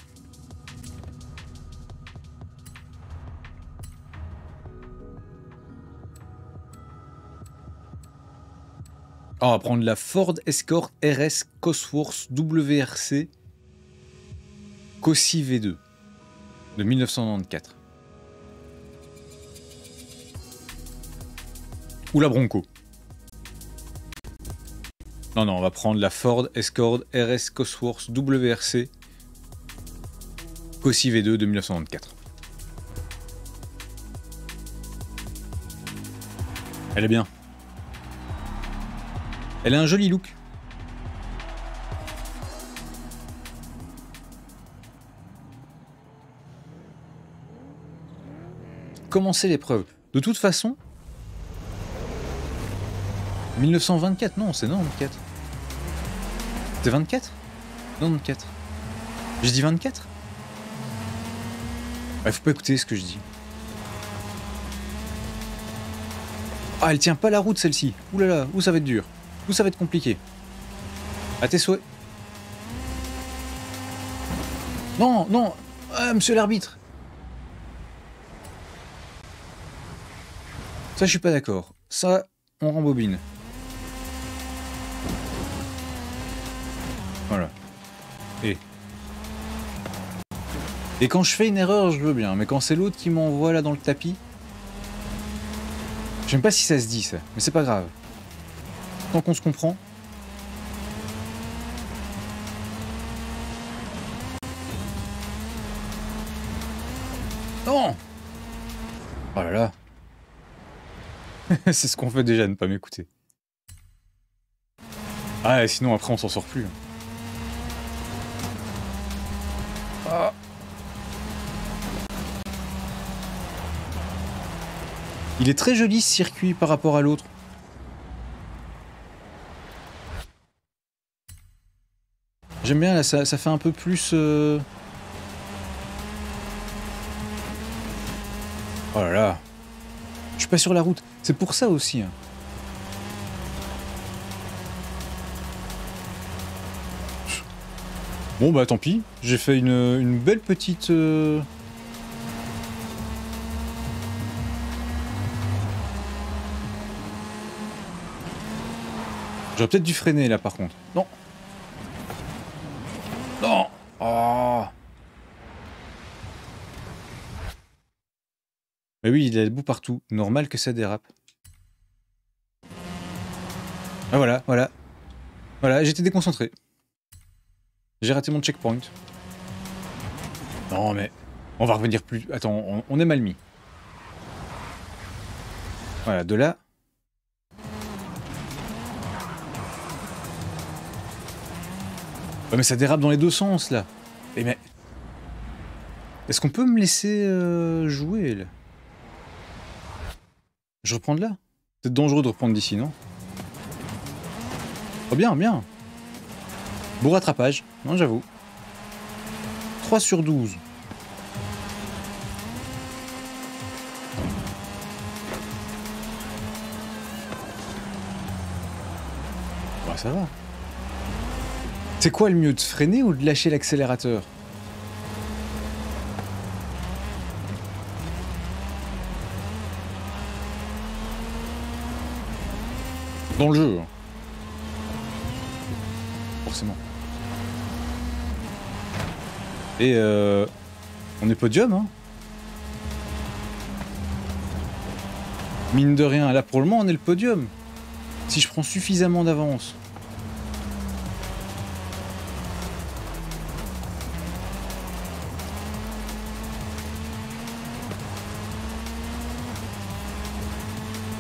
Oh, on va prendre la Ford Escort RS Cosworth WRC Cossi V2 de 1994. Ou la Bronco. Non, non, on va prendre la Ford Escort RS Cosworth WRC Cossi V2 de 1994. Elle est bien. Elle a un joli look. Commencer l'épreuve. De toute façon, 1924, non, c'est 94. C'est 24 94. J'ai dit 24 Ouais, faut pas écouter ce que je dis. Ah, elle tient pas la route celle-ci. Ouh là là, où ça va être dur? Où ça va être compliqué? À tes souhaits. Non, non, ah, monsieur l'arbitre. Ça, je suis pas d'accord. Ça, on rembobine. Et quand je fais une erreur, je veux bien. Mais quand c'est l'autre qui m'envoie là dans le tapis. Même pas si ça se dit ça. Mais c'est pas grave. Tant qu'on se comprend. Non Oh là là C'est ce qu'on fait déjà, ne pas m'écouter. Ah, sinon après on s'en sort plus. Il est très joli ce circuit par rapport à l'autre. J'aime bien là, ça, fait un peu plus... euh, Oh là là. Je suis pas sur la route. C'est pour ça aussi. hein. Bon bah tant pis. J'ai fait une, une belle petite... euh, J'aurais peut-être dû freiner là par contre. Non. Non. Oh. Mais oui, il a le bout partout. Normal que ça dérape. Ah voilà, voilà. Voilà, j'étais déconcentré. J'ai raté mon checkpoint. Non mais... On va revenir plus... Attends, on, on est mal mis. Voilà, de là... Ouais, mais ça dérape dans les deux sens là. Et mais. Est-ce qu'on peut me laisser euh, jouer là? Je reprends de là? C'est dangereux de reprendre d'ici, non? Oh bien, bien. Beau rattrapage, non j'avoue. 3 sur 12. Bah ça va. C'est quoi le mieux, de freiner ou de lâcher l'accélérateur? Dans le jeu. hein. Forcément. Et euh, on est podium, hein Mine de rien, là pour le moment on est le podium. Si je prends suffisamment d'avance.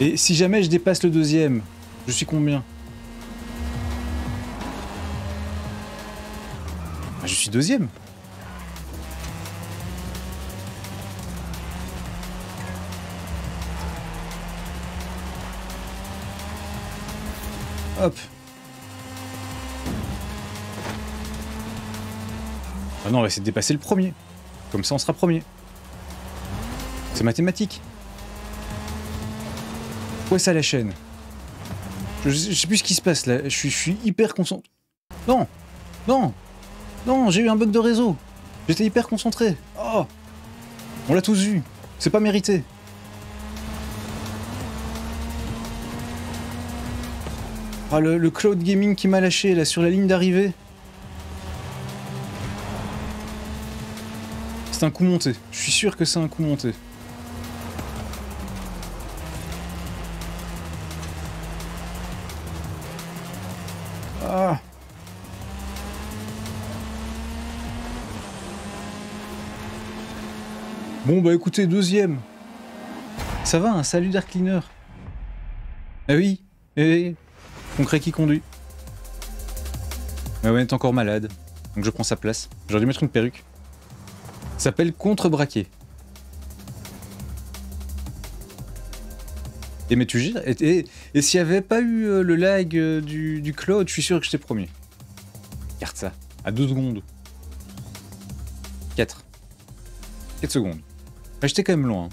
Et si jamais je dépasse le deuxième, je suis combien? Ah, je suis deuxième. Hop. Ah non, on va essayer de dépasser le premier. Comme ça, on sera premier. C'est mathématique. Ouais, ça la chaîne. Je, sais plus ce qui se passe là. Je suis, hyper concentré. Non Non Non, j'ai eu un bug de réseau. J'étais hyper concentré. Oh On l'a tous vu. C'est pas mérité. Ah, le cloud gaming qui m'a lâché là sur la ligne d'arrivée. C'est un coup monté. Je suis sûr que c'est un coup monté. Bon bah écoutez, deuxième. Ça va, un salut Dark Cleaner. Ah oui, et concret qui conduit. Mais on est encore malade, donc je prends sa place. J'aurais dû mettre une perruque. S'appelle contrebraqué. Et mais tu gires, et, et- et s'il n'y avait pas eu euh, le lag euh, du, du cloud, je suis sûr que j'étais premier. Regarde ça, à 2 secondes. 4. 4 secondes. Ah, J'étais quand même loin.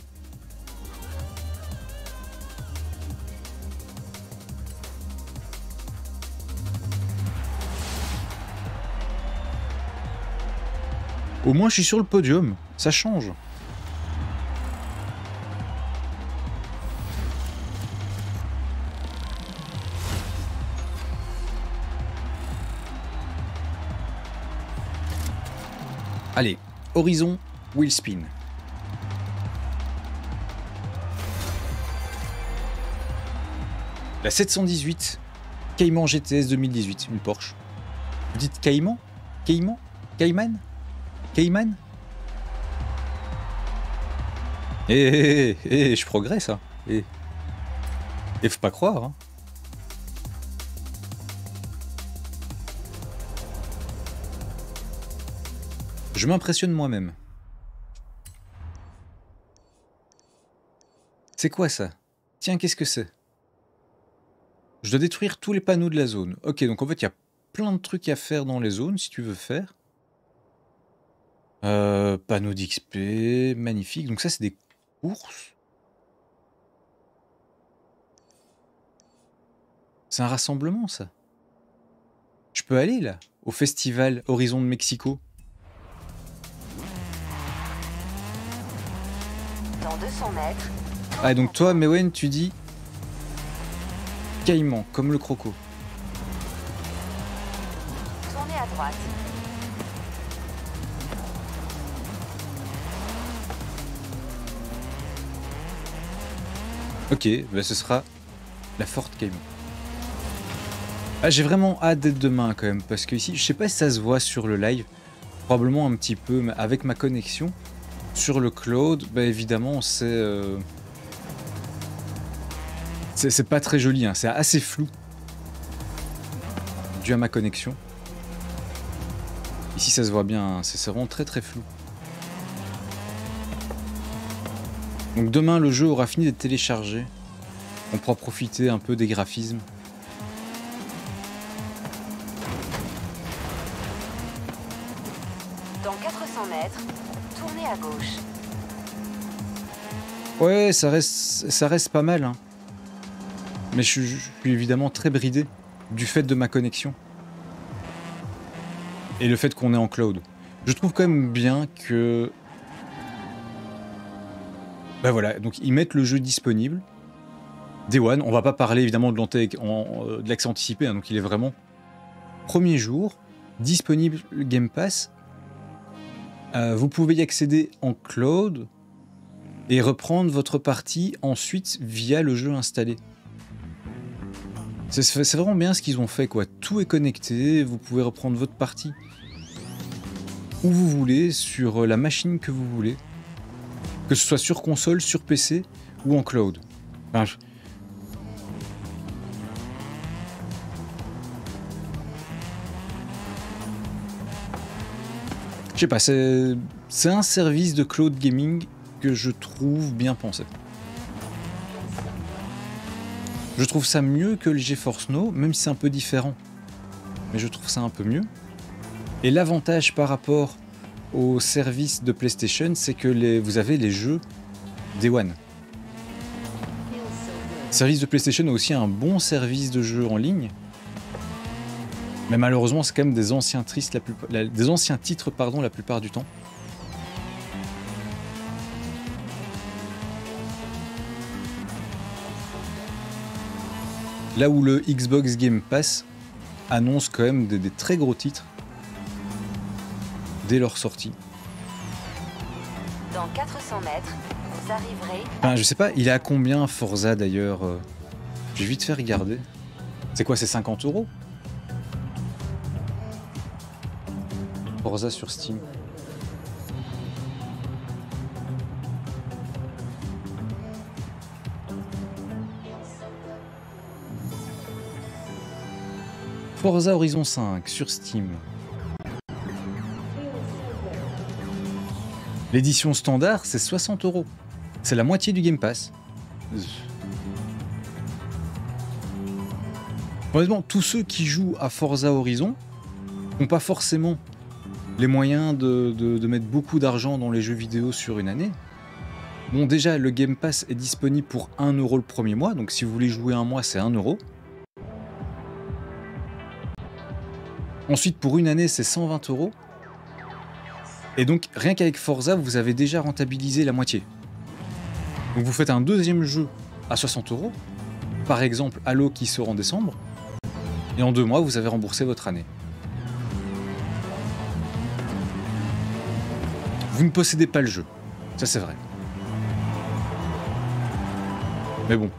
Au moins, je suis sur le podium. Ça change. Allez, Horizon Wheel Spin. La 718 Cayman GTS 2018, une Porsche. Vous dites Cayman? Cayman? Cayman? Cayman? Eh, eh, eh, eh, je progresse, hein. Eh. Et faut pas croire, hein. Je m'impressionne moi-même. C'est quoi ça? Tiens, qu'est-ce que c'est? Je dois détruire tous les panneaux de la zone. Ok, donc en fait, il y a plein de trucs à faire dans les zones, si tu veux faire. Euh, panneau d'XP, magnifique. Donc ça, c'est des courses. C'est un rassemblement, ça. Je peux aller, là, au festival Horizon de Mexico. Dans 200 mètres, Ah, donc toi, Mewen, tu dis... Caïman, comme le croco. tournez à droite. Ok, bah ce sera la forte Caïman. Ah, j'ai vraiment hâte d'être demain quand même, parce que ici, je sais pas si ça se voit sur le live, probablement un petit peu, mais avec ma connexion, sur le cloud, bah évidemment, c'est... euh, C'est pas très joli, hein, c'est assez flou. Dû à ma connexion. Ici, ça se voit bien, hein, c'est c'est vraiment très très flou. Donc demain, le jeu aura fini d'être téléchargé. On pourra profiter un peu des graphismes. Dans 400 mètres, tournez à gauche. Ouais, ça reste, ça reste pas mal. hein. Mais je, suis évidemment très bridé du fait de ma connexion. Et le fait qu'on est en cloud. Je trouve quand même bien que... Bah voilà, donc ils mettent le jeu disponible. Day One, on va pas parler évidemment de euh, l'accès anticipé, hein, donc il est vraiment premier jour, disponible le Game Pass. Euh, vous pouvez y accéder en cloud et reprendre votre partie ensuite via le jeu installé. C'est vraiment bien ce qu'ils ont fait, quoi. Tout est connecté, vous pouvez reprendre votre partie où vous voulez, sur euh, la machine que vous voulez, que ce soit sur console, sur PC ou en cloud. Je- sais pas, c'est un service de cloud gaming que je trouve bien pensé. Je trouve ça mieux que le GeForce Now, même si c'est un peu différent. Mais je trouve ça un peu mieux. Et l'avantage par rapport au service de PlayStation, c'est que vous avez les jeux Day One. Le service de PlayStation a aussi un bon service de jeux en ligne. Mais malheureusement, c'est quand même des anciens titres pardon, la plupart du temps. Là où le Xbox Game Pass annonce quand même des, des très gros titres dès leur sortie. Dans 400 mètres, vous arriverez Enfin, je sais pas, il est à combien Forza d'ailleurs euh, J'ai vite fait regarder. C'est quoi, c'est 50 euros? Forza sur Steam. Forza Horizon 5 sur Steam. L'édition standard, c'est 60 euros. C'est la moitié du Game Pass. Honnêtement, tous ceux qui jouent à Forza Horizon n'ont pas forcément les moyens de, de- mettre beaucoup d'argent dans les jeux vidéo sur une année. Bon, déjà, le Game Pass est disponible pour 1 euro le premier mois, donc si vous voulez jouer un mois, c'est 1 Ensuite, pour une année, c'est 120 euros. Et donc, rien qu'avec Forza, vous avez déjà rentabilisé la moitié. Donc, vous faites un deuxième jeu à 60 euros. Par exemple, Halo qui sort en décembre. Et en deux mois, vous avez remboursé votre année. Vous ne possédez pas le jeu. Ça, c'est vrai. Mais bon.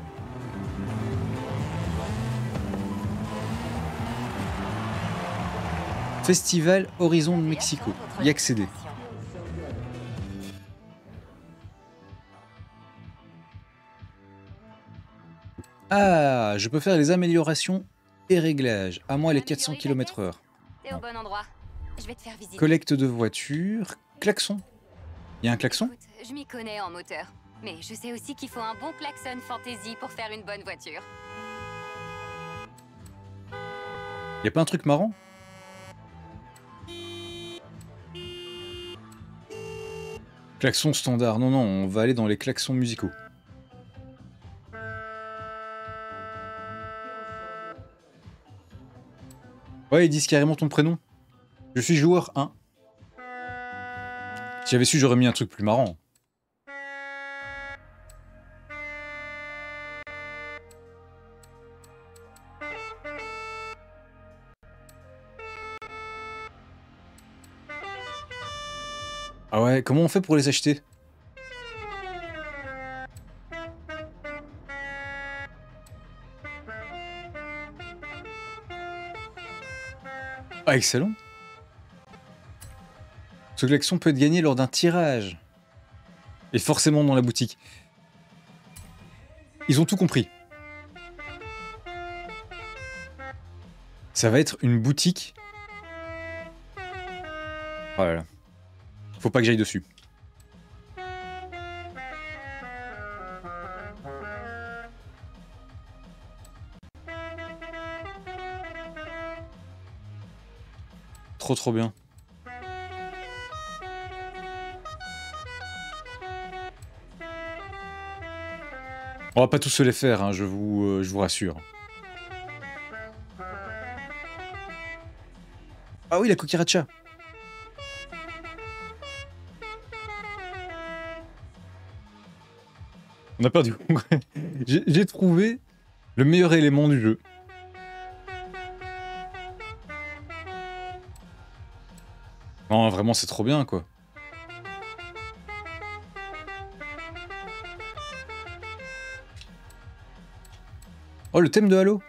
Festival Horizon de Mexico. Y accéder. Ah, je peux faire les améliorations et réglages. À moi les 400 km/h. Bon. Collecte de voitures. Klaxon. Il y a un klaxon? Je m'y connais en moteur. Mais je sais aussi qu'il faut un bon klaxon fantasy pour faire une bonne voiture. Y a pas un truc marrant? Klaxon standard. Non, non, on va aller dans les klaxons musicaux. Ouais, ils disent carrément ton prénom. Je suis joueur 1. Si j'avais su, j'aurais mis un truc plus marrant. Ah ouais, comment on fait pour les acheter? Ah, excellent Ce collection peut être gagné lors d'un tirage. Et forcément dans la boutique. Ils ont tout compris. Ça va être une boutique. Oh. Faut pas que j'aille dessus. Trop trop bien. On va pas tous se les faire, hein, je, vous, euh, je vous rassure. Ah oui, la cucaracha. On a perdu. J'ai trouvé le meilleur élément du jeu. Non, vraiment, c'est trop bien, quoi. Oh, le thème de Halo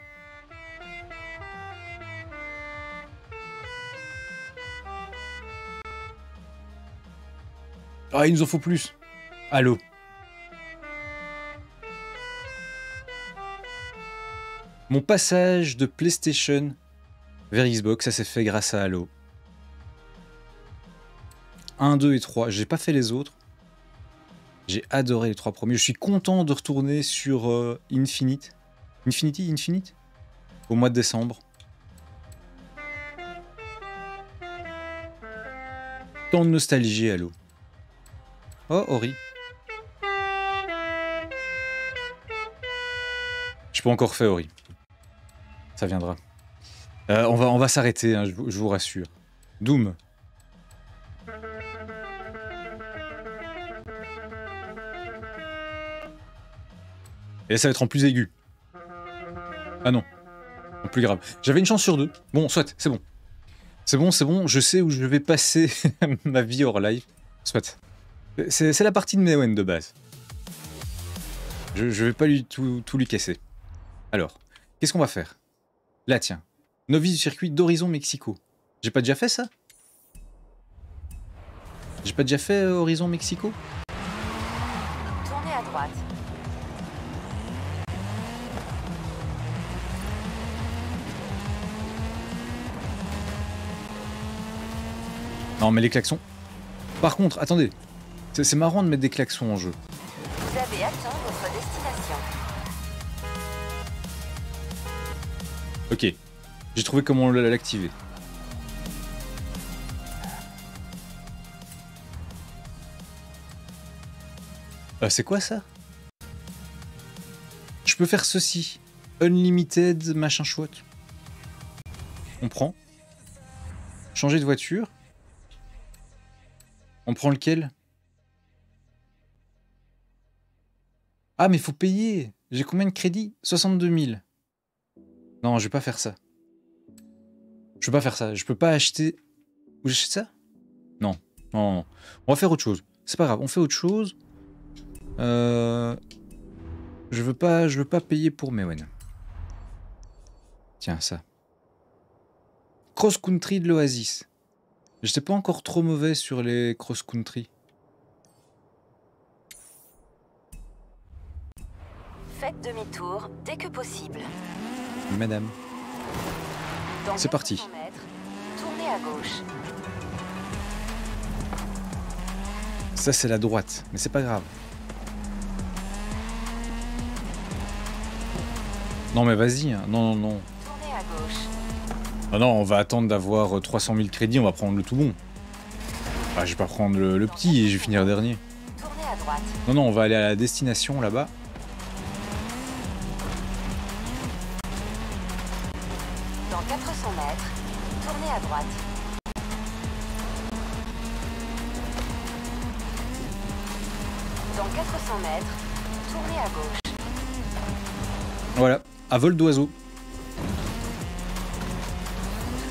Ah, il nous en faut plus. Halo. Mon passage de PlayStation vers Xbox, ça s'est fait grâce à Halo. 1, 2 et 3. J'ai pas fait les autres. J'ai adoré les trois premiers. Je suis content de retourner sur euh, Infinite. Infinity, Infinite? Au mois de décembre. Tant de nostalgie, allô. Oh, Ori. Je peux encore faire Ori. Ça viendra. Euh, on va, on va s'arrêter, hein, je, vous- rassure. Doom. Et ça va être en plus aigu. Ah non. En plus grave. J'avais une chance sur deux. Bon, soit, c'est bon. C'est bon, c'est bon, je sais où je vais passer ma vie hors live. Soit. C'est c'est la partie de Mewen de base. Je, je vais pas lui tout, tout lui casser. Alors, qu'est-ce qu'on va faire? Là, tiens. Novice du circuit d'Horizon Mexico. J'ai pas déjà fait ça? J'ai pas déjà fait euh, Horizon Mexico? Tournez à droite. Non, mais les klaxons. Par contre, attendez. C'est c'est marrant de mettre des klaxons en jeu. Vous avez atteint J'ai trouvé comment l'activer. Euh, c'est quoi ça? Je peux faire ceci. Unlimited machin chouette. On prend. Changer de voiture. On prend lequel? Ah mais faut payer J'ai combien de crédits? 62 000. Non, je vais pas faire ça. Je peux pas faire ça. Je peux pas acheter. Où j'achète ça? Non. non. Non, On va faire autre chose. C'est pas grave. On fait autre chose. Euh... Je veux pas, je veux pas payer pour Mewen. Tiens, ça. Cross Country de l'Oasis. J'étais pas encore trop mauvais sur les cross country. Faites demi-tour dès que possible. Madame. C'est parti. 400 mètres, tournez à gauche. Ça, c'est la droite. Mais c'est pas grave. Non, mais vas-y. hein. Non, non, non. Tournez à gauche. Ah non, on va attendre d'avoir euh, 300 000 crédits, on va prendre le tout bon. Ah, je vais pas prendre le, le petit et je vais finir dernier. Tournez à droite. Non, non, on va aller à la destination là-bas. Dans 400 mètres, tournez à droite. Dans 400 mètres, tournez à gauche. Voilà, à vol d'oiseau.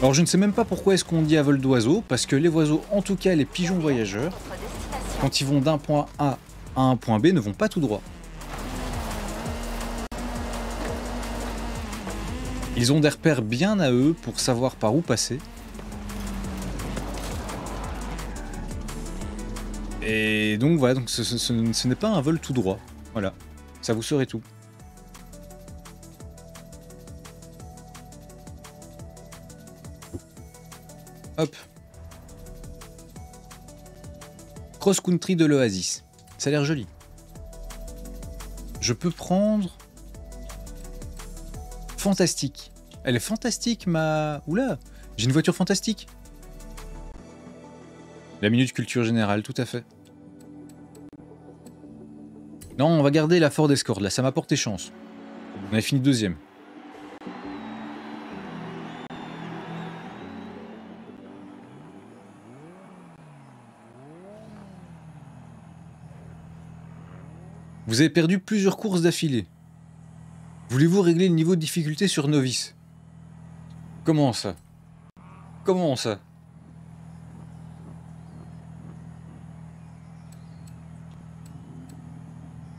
Alors je ne sais même pas pourquoi est-ce qu'on dit à vol d'oiseau, parce que les oiseaux, en tout cas les pigeons voyageurs, quand ils vont d'un point A à un point B, ne vont pas tout droit. Ils ont des repères bien à eux pour savoir par où passer. Et donc voilà, donc ce, ce- n'est pas un vol tout droit. Voilà, ça vous saurait tout. Hop. Cross country de l'Oasis. Ça a l'air joli. Je peux prendre. Fantastique. Elle est fantastique, ma. Oula J'ai une voiture fantastique. La minute culture générale, tout à fait. Non, on va garder la Ford Escort, là, ça m'a porté chance. On a fini deuxième. Vous avez perdu plusieurs courses d'affilée. Voulez-vous régler le niveau de difficulté sur novice? Comment ça? Comment ça?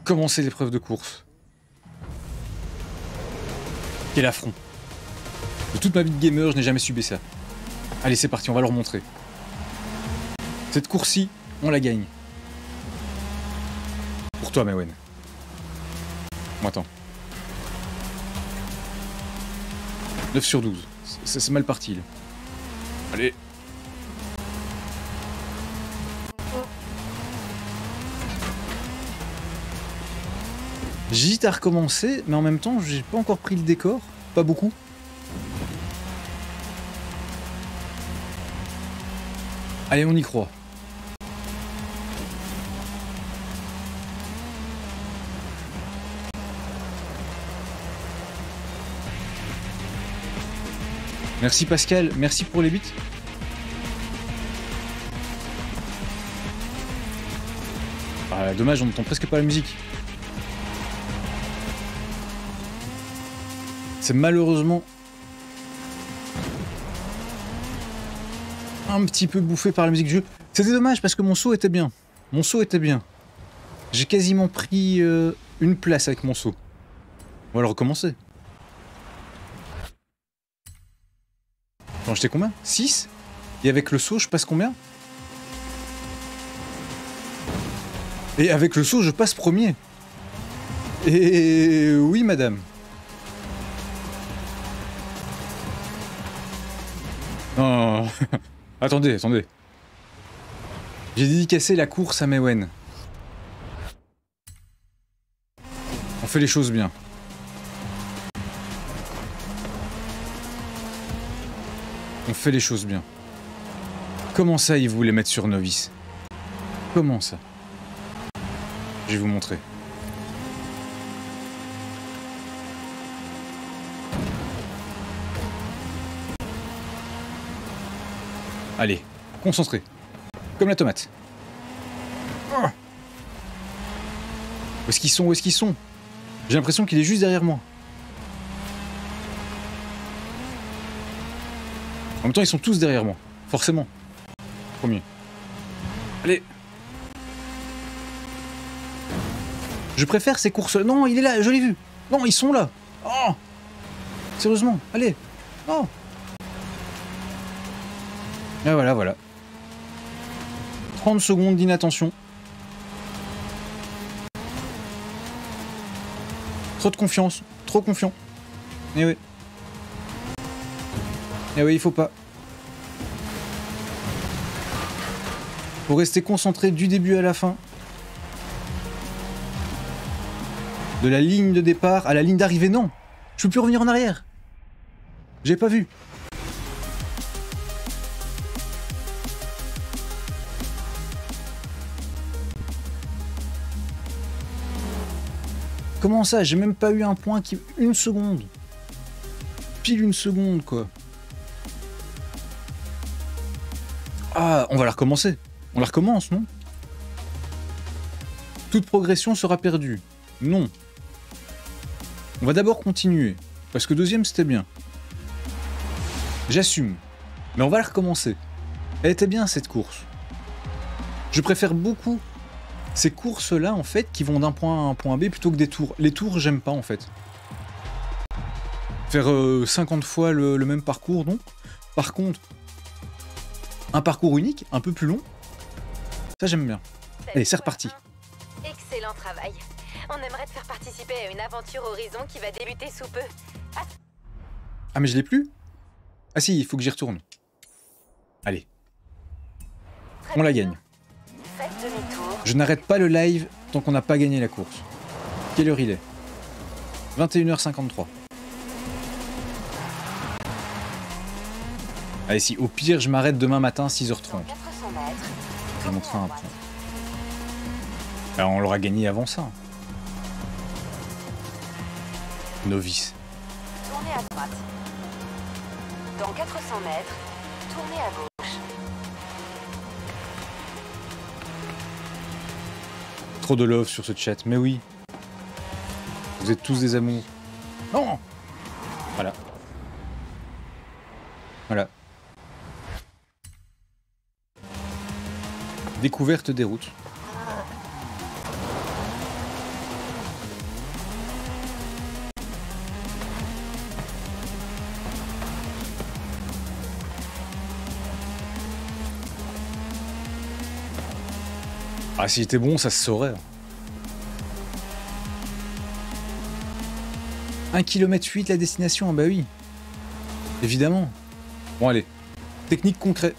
Comment c'est l'épreuve de course? Quel affront De toute ma vie de gamer, je n'ai jamais subi ça. Allez, c'est parti, on va leur montrer. Cette course-ci, on la gagne. Pour toi, Mewen. Bon, attends. 9 sur 12. C'est c'est mal parti, là. Allez. J'hésite à recommencer, mais en même temps, j'ai pas encore pris le décor. Pas beaucoup. Allez, on y croit. Merci Pascal, merci pour les bits. Ah, dommage, on n'entend presque pas la musique. C'est malheureusement un petit peu bouffé par la musique du jeu. C'était dommage parce que mon saut était bien. Mon saut était bien. J'ai quasiment pris euh, une place avec mon saut. On va le recommencer. J'en j'étais combien? 6 Et avec le saut, je passe combien? Et avec le saut, je passe premier. Et oui, madame. Attendez, attendez. J'ai dédicacé la course à Mewen. On fait les choses bien. Les choses bien. Comment ça, ils voulaient mettre sur novice? Comment ça? Je vais vous montrer. Allez, concentré. Comme la tomate. Où est-ce qu'ils sont? Où est-ce qu'ils sont? J'ai l'impression qu'il est juste derrière moi. En même temps, ils sont tous derrière moi. Forcément. Premier. Allez. Je préfère ces courses. Non, il est là, je l'ai vu. Non, ils sont là. Oh Sérieusement, allez. Oh Et voilà, voilà. 30 secondes d'inattention. Trop de confiance. Trop confiant. Eh oui. Eh oui, il faut pas. Faut rester concentré du début à la fin. De la ligne de départ à la ligne d'arrivée, non. Je peux plus revenir en arrière. J'ai pas vu. Comment ça J'ai même pas eu un point qui... Une seconde. Pile une seconde, quoi. Ah, on va la recommencer. On la recommence, non? Toute progression sera perdue. Non. On va d'abord continuer. Parce que deuxième, c'était bien. J'assume. Mais on va la recommencer. Elle était bien, cette course. Je préfère beaucoup ces courses-là, en fait, qui vont d'un point A à un point B plutôt que des tours. Les tours, j'aime pas, en fait. Faire 50 euh, fois le, le même parcours, non? Par contre, un parcours unique, un peu plus long, ça j'aime bien. Allez, c'est reparti. Excellent travail. On aimerait te faire participer à une aventure Horizon qui va débuter sous peu. Ah, Ah mais je l'ai plus Ah si, il faut que j'y retourne. Allez, très on la gagne. Je n'arrête pas le live tant qu'on n'a pas gagné la course. Quelle heure il est? 21h53. Allez, si au pire je m'arrête demain matin 6h30. Dans 400 mètres, Je vais un droite. point. Alors, on l'aura gagné avant ça. Novice. Tournez à droite. Dans 400 mètres, tournez à gauche. Trop de love sur ce chat, mais oui. Vous êtes tous des amours. Non. Voilà. Découverte des routes. Ah, s'il était bon, ça se saurait. 1 km 8 la destination, ah bah oui. Évidemment. Bon allez. Technique concrète.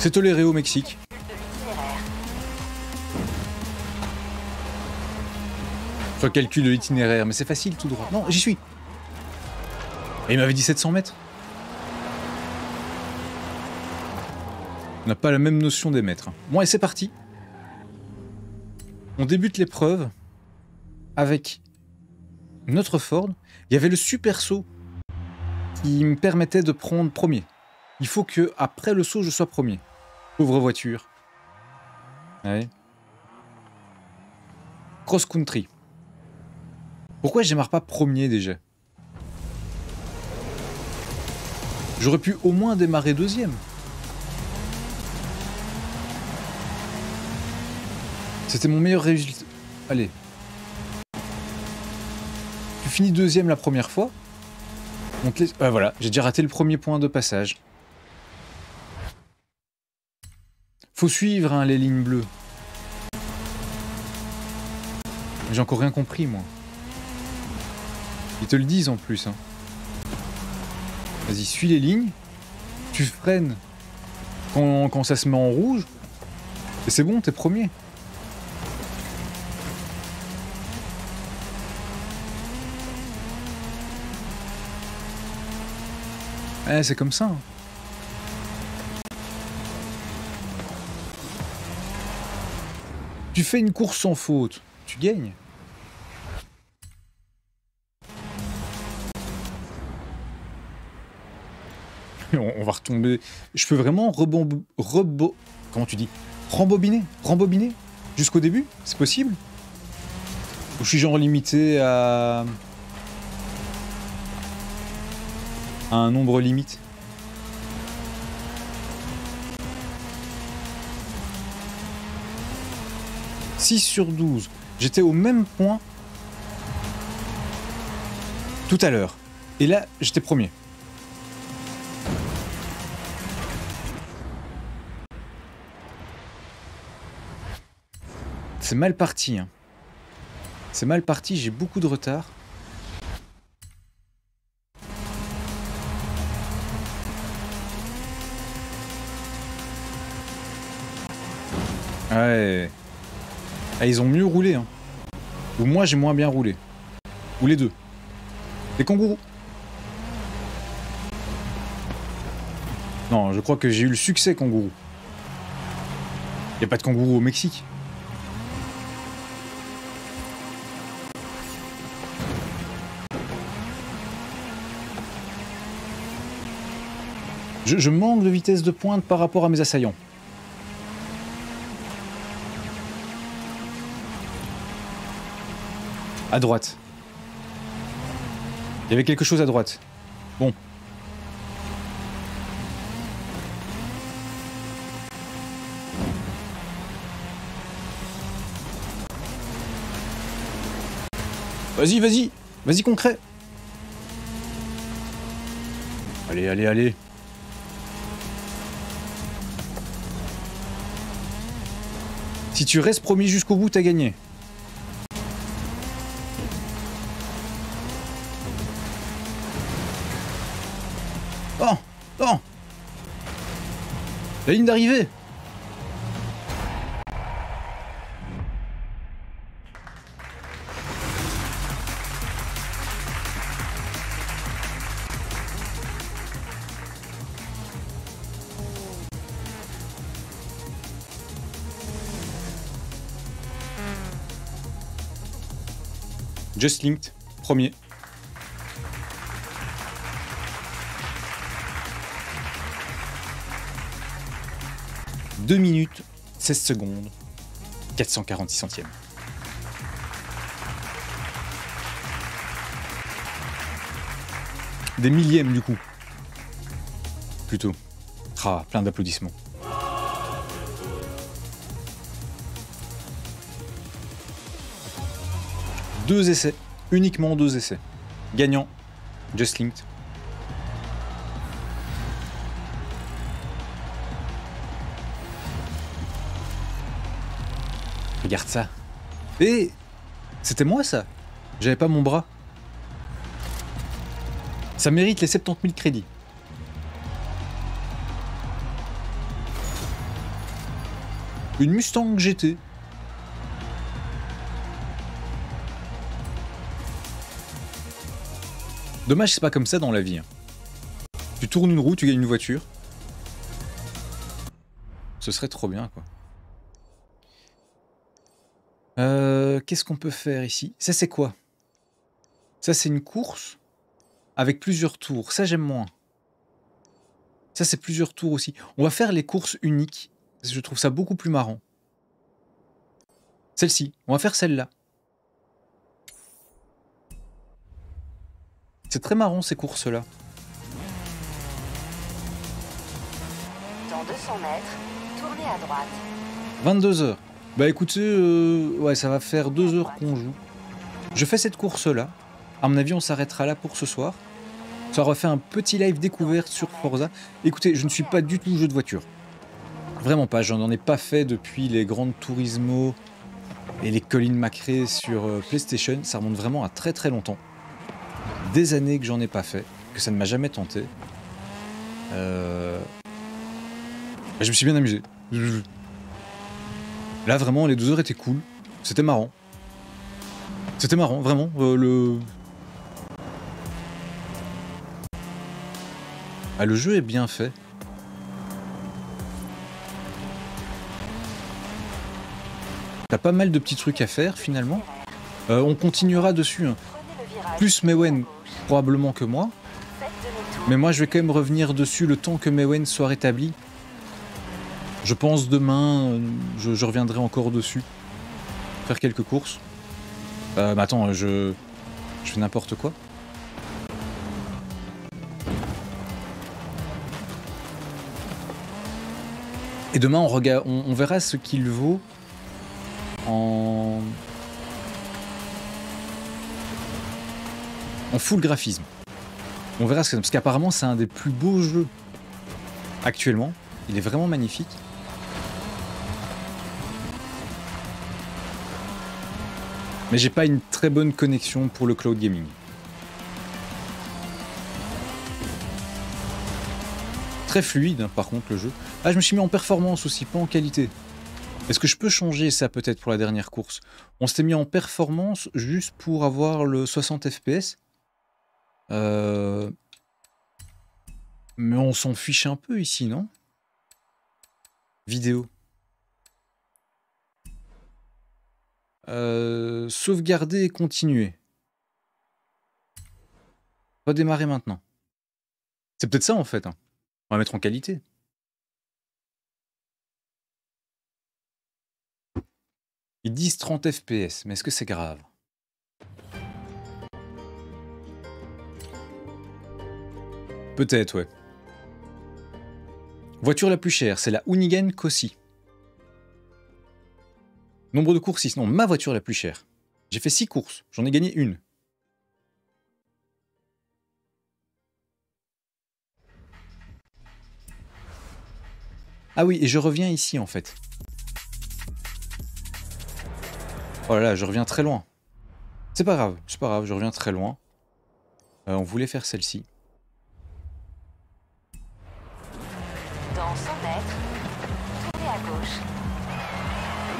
C'est toléré au Mexique. calcul de l'itinéraire, mais c'est facile tout droit. Non, j'y suis. Et il m'avait dit 700 mètres. On n'a pas la même notion des mètres. Bon, et c'est parti. On débute l'épreuve avec notre Ford. Il y avait le super saut qui me permettait de prendre premier. Il faut que après le saut, je sois premier. Pauvre voiture. Ouais. Cross country. Pourquoi je démarre pas premier déjà? J'aurais pu au moins démarrer deuxième. C'était mon meilleur résultat. Allez. Tu finis deuxième la première fois. On te laisse- Ah, voilà, j'ai déjà raté le premier point de passage. Faut suivre hein, les lignes bleues. J'ai encore rien compris, moi. Ils te le disent en plus. Hein. Vas-y, suis les lignes. Tu freines quand, quand ça se met en rouge. Et c'est bon, t'es premier. Eh, c'est comme ça. hein. Tu fais une course sans faute, tu gagnes. on, va retomber. Je peux vraiment rebomb... Rebo... Comment tu dis? Rembobiner Rembobiner? Jusqu'au début? C'est possible? Ou je suis genre limité à un nombre limite « 6 sur 12. J'étais au même point tout à l'heure. Et là, j'étais premier. C'est mal parti. hein. C'est mal parti, j'ai beaucoup de retard. Ah, ils ont mieux roulé. Hein. Ou moi, j'ai moins bien roulé. Ou les deux. Des kangourous. Non, je crois que j'ai eu le succès kangourou. Y a pas de kangourou au Mexique. Je manque de vitesse de pointe par rapport à mes assaillants. À droite. Il y avait quelque chose à droite. Bon. Vas-y, vas-y. Vas-y, concret. Allez, allez, allez. Si tu restes promis jusqu'au bout, t'as gagné. La ligne d'arrivée Just Linked, premier. Deux minutes, 16 secondes, 446 centièmes. Des millièmes du coup. Plutôt. Ah, plein d'applaudissements. Deux essais. Uniquement deux essais. Gagnant. Just Linked. Regarde ça. Et c'était moi ça. J'avais pas mon bras. Ça mérite les 70 000 crédits. Une Mustang GT. Dommage, c'est pas comme ça dans la vie. hein. Tu tournes une roue, tu gagnes une voiture. Ce serait trop bien, quoi. Euh, Qu'est-ce qu'on peut faire ici? Ça, c'est quoi? Ça, c'est une course avec plusieurs tours. Ça, j'aime moins. Ça, c'est plusieurs tours aussi. On va faire les courses uniques. Je trouve ça beaucoup plus marrant. Celle-ci. On va faire celle-là. C'est très marrant, ces courses-là. Dans 200 mètres, tournez à droite. 22 heures. Bah écoutez, euh, ouais, ça va faire deux heures qu'on joue. Je fais cette course-là. À mon avis, on s'arrêtera là pour ce soir. Ça aura fait un petit live découverte sur Forza. Écoutez, je ne suis pas du tout jeu de voiture. Vraiment pas, j'en ai pas fait depuis les grandes Turismo et les collines Macré sur euh, PlayStation. Ça remonte vraiment à très très longtemps. Des années que j'en ai pas fait, que ça ne m'a jamais tenté. Euh... je me suis bien amusé. Là, vraiment, les deux heures étaient cool. C'était marrant. C'était marrant, vraiment. Euh, le... Ah, le jeu est bien fait. T'as pas mal de petits trucs à faire, finalement. Euh, on continuera dessus. hein. Plus Mewen, probablement que moi. Mais moi, je vais quand même revenir dessus le temps que Mewen soit rétabli. Je pense demain, je, reviendrai encore dessus. Faire quelques courses. Euh, attends, je, fais n'importe quoi. Et demain, on, verra ce qu'il vaut en... en full graphisme. On verra ce que parce qu'apparemment c'est un des plus beaux jeux actuellement. Il est vraiment magnifique. Mais j'ai pas une très bonne connexion pour le cloud gaming. Très fluide hein, par contre le jeu. Ah je me suis mis en performance aussi, pas en qualité. Est-ce que je peux changer ça peut-être pour la dernière course? On s'était mis en performance juste pour avoir le 60 fps. Euh, Mais on s'en fiche un peu ici, non? Vidéo. Euh, sauvegarder et continuer. Redémarrer maintenant. C'est peut-être ça en fait. hein. On va mettre en qualité. Ils disent 30 fps, mais est-ce que c'est grave? Peut-être, ouais. Voiture la plus chère, c'est la Hoonigan Cossi. Nombre de courses 6. Non, ma voiture la plus chère. J'ai fait 6 courses, j'en ai gagné une. Ah oui, et je reviens ici en fait. Oh là là, je reviens très loin. C'est pas grave, c'est pas grave, je reviens très loin. Euh, on voulait faire celle-ci.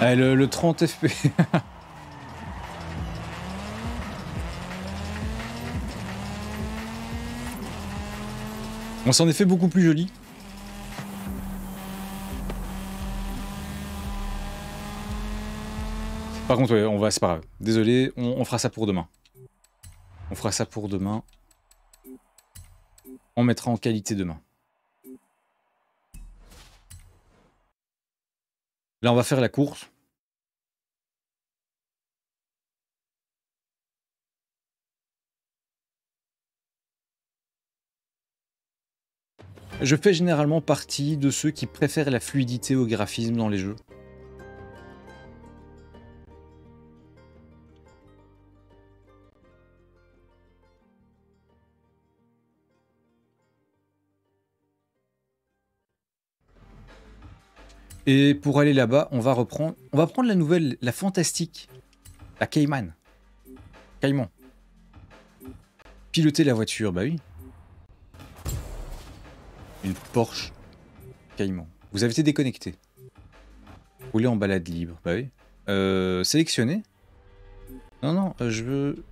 Ah, le, le 30 FP. On s'en est fait beaucoup plus joli. Par contre, on va, c'est pas grave. Désolé, on fera ça pour demain. On fera ça pour demain. On mettra en qualité demain. Là, on va faire la course. Je fais généralement partie de ceux qui préfèrent la fluidité au graphisme dans les jeux. Et pour aller là-bas, on va reprendre, on va prendre la nouvelle, la fantastique, la Cayman. Caïman. Piloter la voiture, bah oui. Une Porsche Cayman. Vous avez été déconnecté. Rouler en balade libre, bah oui. Euh, sélectionner Non, non, euh, je veux...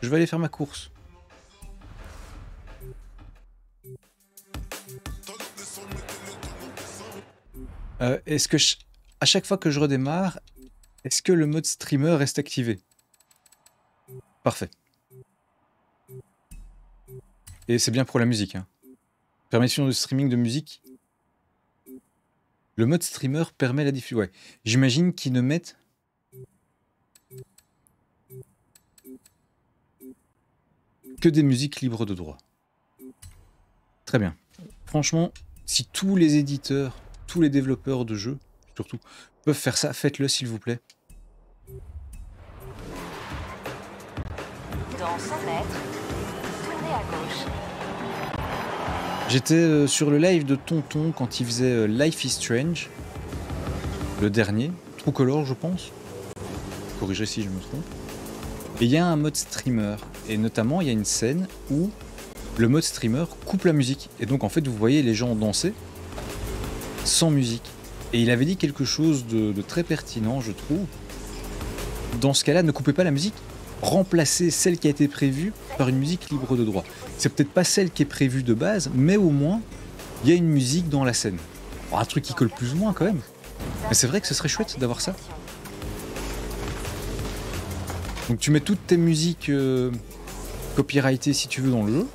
Je vais aller faire ma course. Euh, est-ce que à chaque fois que je redémarre, est-ce que le mode streamer reste activé? Parfait. Et c'est bien pour la musique. Hein. Permission de streaming de musique? Le mode streamer permet la diffusion. Ouais. J'imagine qu'ils ne mettent. que des musiques libres de droit. Très bien. Franchement, si tous les éditeurs, tous les développeurs de jeux, surtout, peuvent faire ça, faites-le s'il vous plaît. Dans 100 mètres, tournez à gauche. J'étais euh, sur le live de Tonton quand il faisait euh, Life is Strange, le dernier, True Color je pense. Corrigez si je me trompe. Et il y a un mode streamer, et notamment il y a une scène où le mode streamer coupe la musique. Et donc en fait vous voyez les gens danser sans musique. Et il avait dit quelque chose de, très pertinent je trouve. Dans ce cas-là, ne coupez pas la musique, remplacez celle qui a été prévue par une musique libre de droit. C'est peut-être pas celle qui est prévue de base, mais au moins, il y a une musique dans la scène. Bon, un truc qui colle plus ou moins quand même. Mais c'est vrai que ce serait chouette d'avoir ça. Donc tu mets toutes tes musiques euh, copyrightées si tu veux dans le jeu.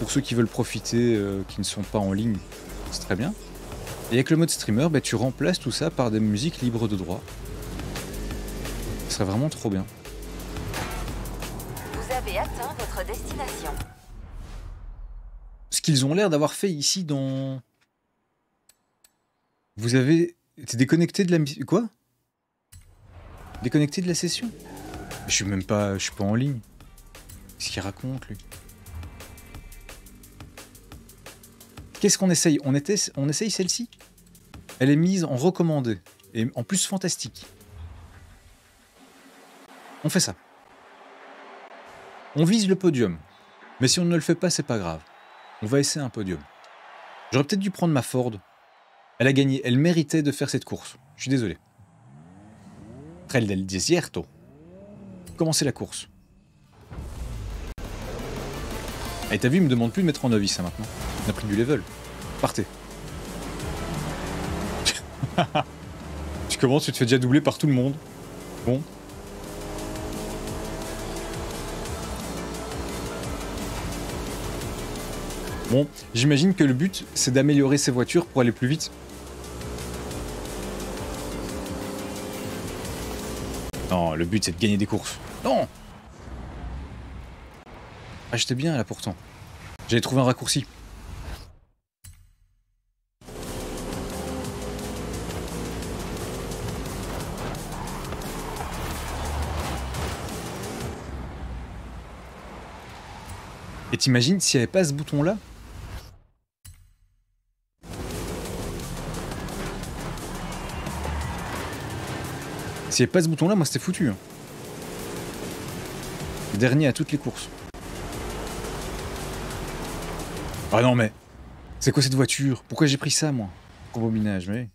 Pour ceux qui veulent profiter, euh, qui ne sont pas en ligne, c'est très bien. Et avec le mode streamer, bah, tu remplaces tout ça par des musiques libres de droit. Ce serait vraiment trop bien. Vous avez atteint votre destination. ce qu'ils ont l'air d'avoir fait ici dans. Vous avez été déconnecté de la mission. Quoi? Déconnecté de la session? Je suis même pas. Je suis pas en ligne. Qu'est-ce qu'il raconte lui? Qu'est-ce qu'on essaye? On, essaye celle-ci? Elle est mise en recommandé. Et en plus fantastique. On fait ça. On vise le podium. Mais si on ne le fait pas, c'est pas grave. On va essayer un podium. J'aurais peut-être dû prendre ma Ford. Elle a gagné, elle méritait de faire cette course. Je suis désolé. Trail del Desierto. Commencez la course. Et t'as vu, il me demande plus de mettre en novice hein, maintenant. On a pris du level. Partez. tu commences, tu te fais déjà doubler par tout le monde. Bon. Bon, j'imagine que le but, c'est d'améliorer ces voitures pour aller plus vite. Non, le but, c'est de gagner des courses. Non Ah, j'étais bien là pourtant. J'avais trouvé un raccourci. Et t'imagines s'il n'y avait pas ce bouton-là? S'il n'y avait pas ce bouton-là, moi c'était foutu. hein. Dernier à toutes les courses. Ah non mais... C'est quoi cette voiture? Pourquoi j'ai pris ça moi? Rembobinage, mais...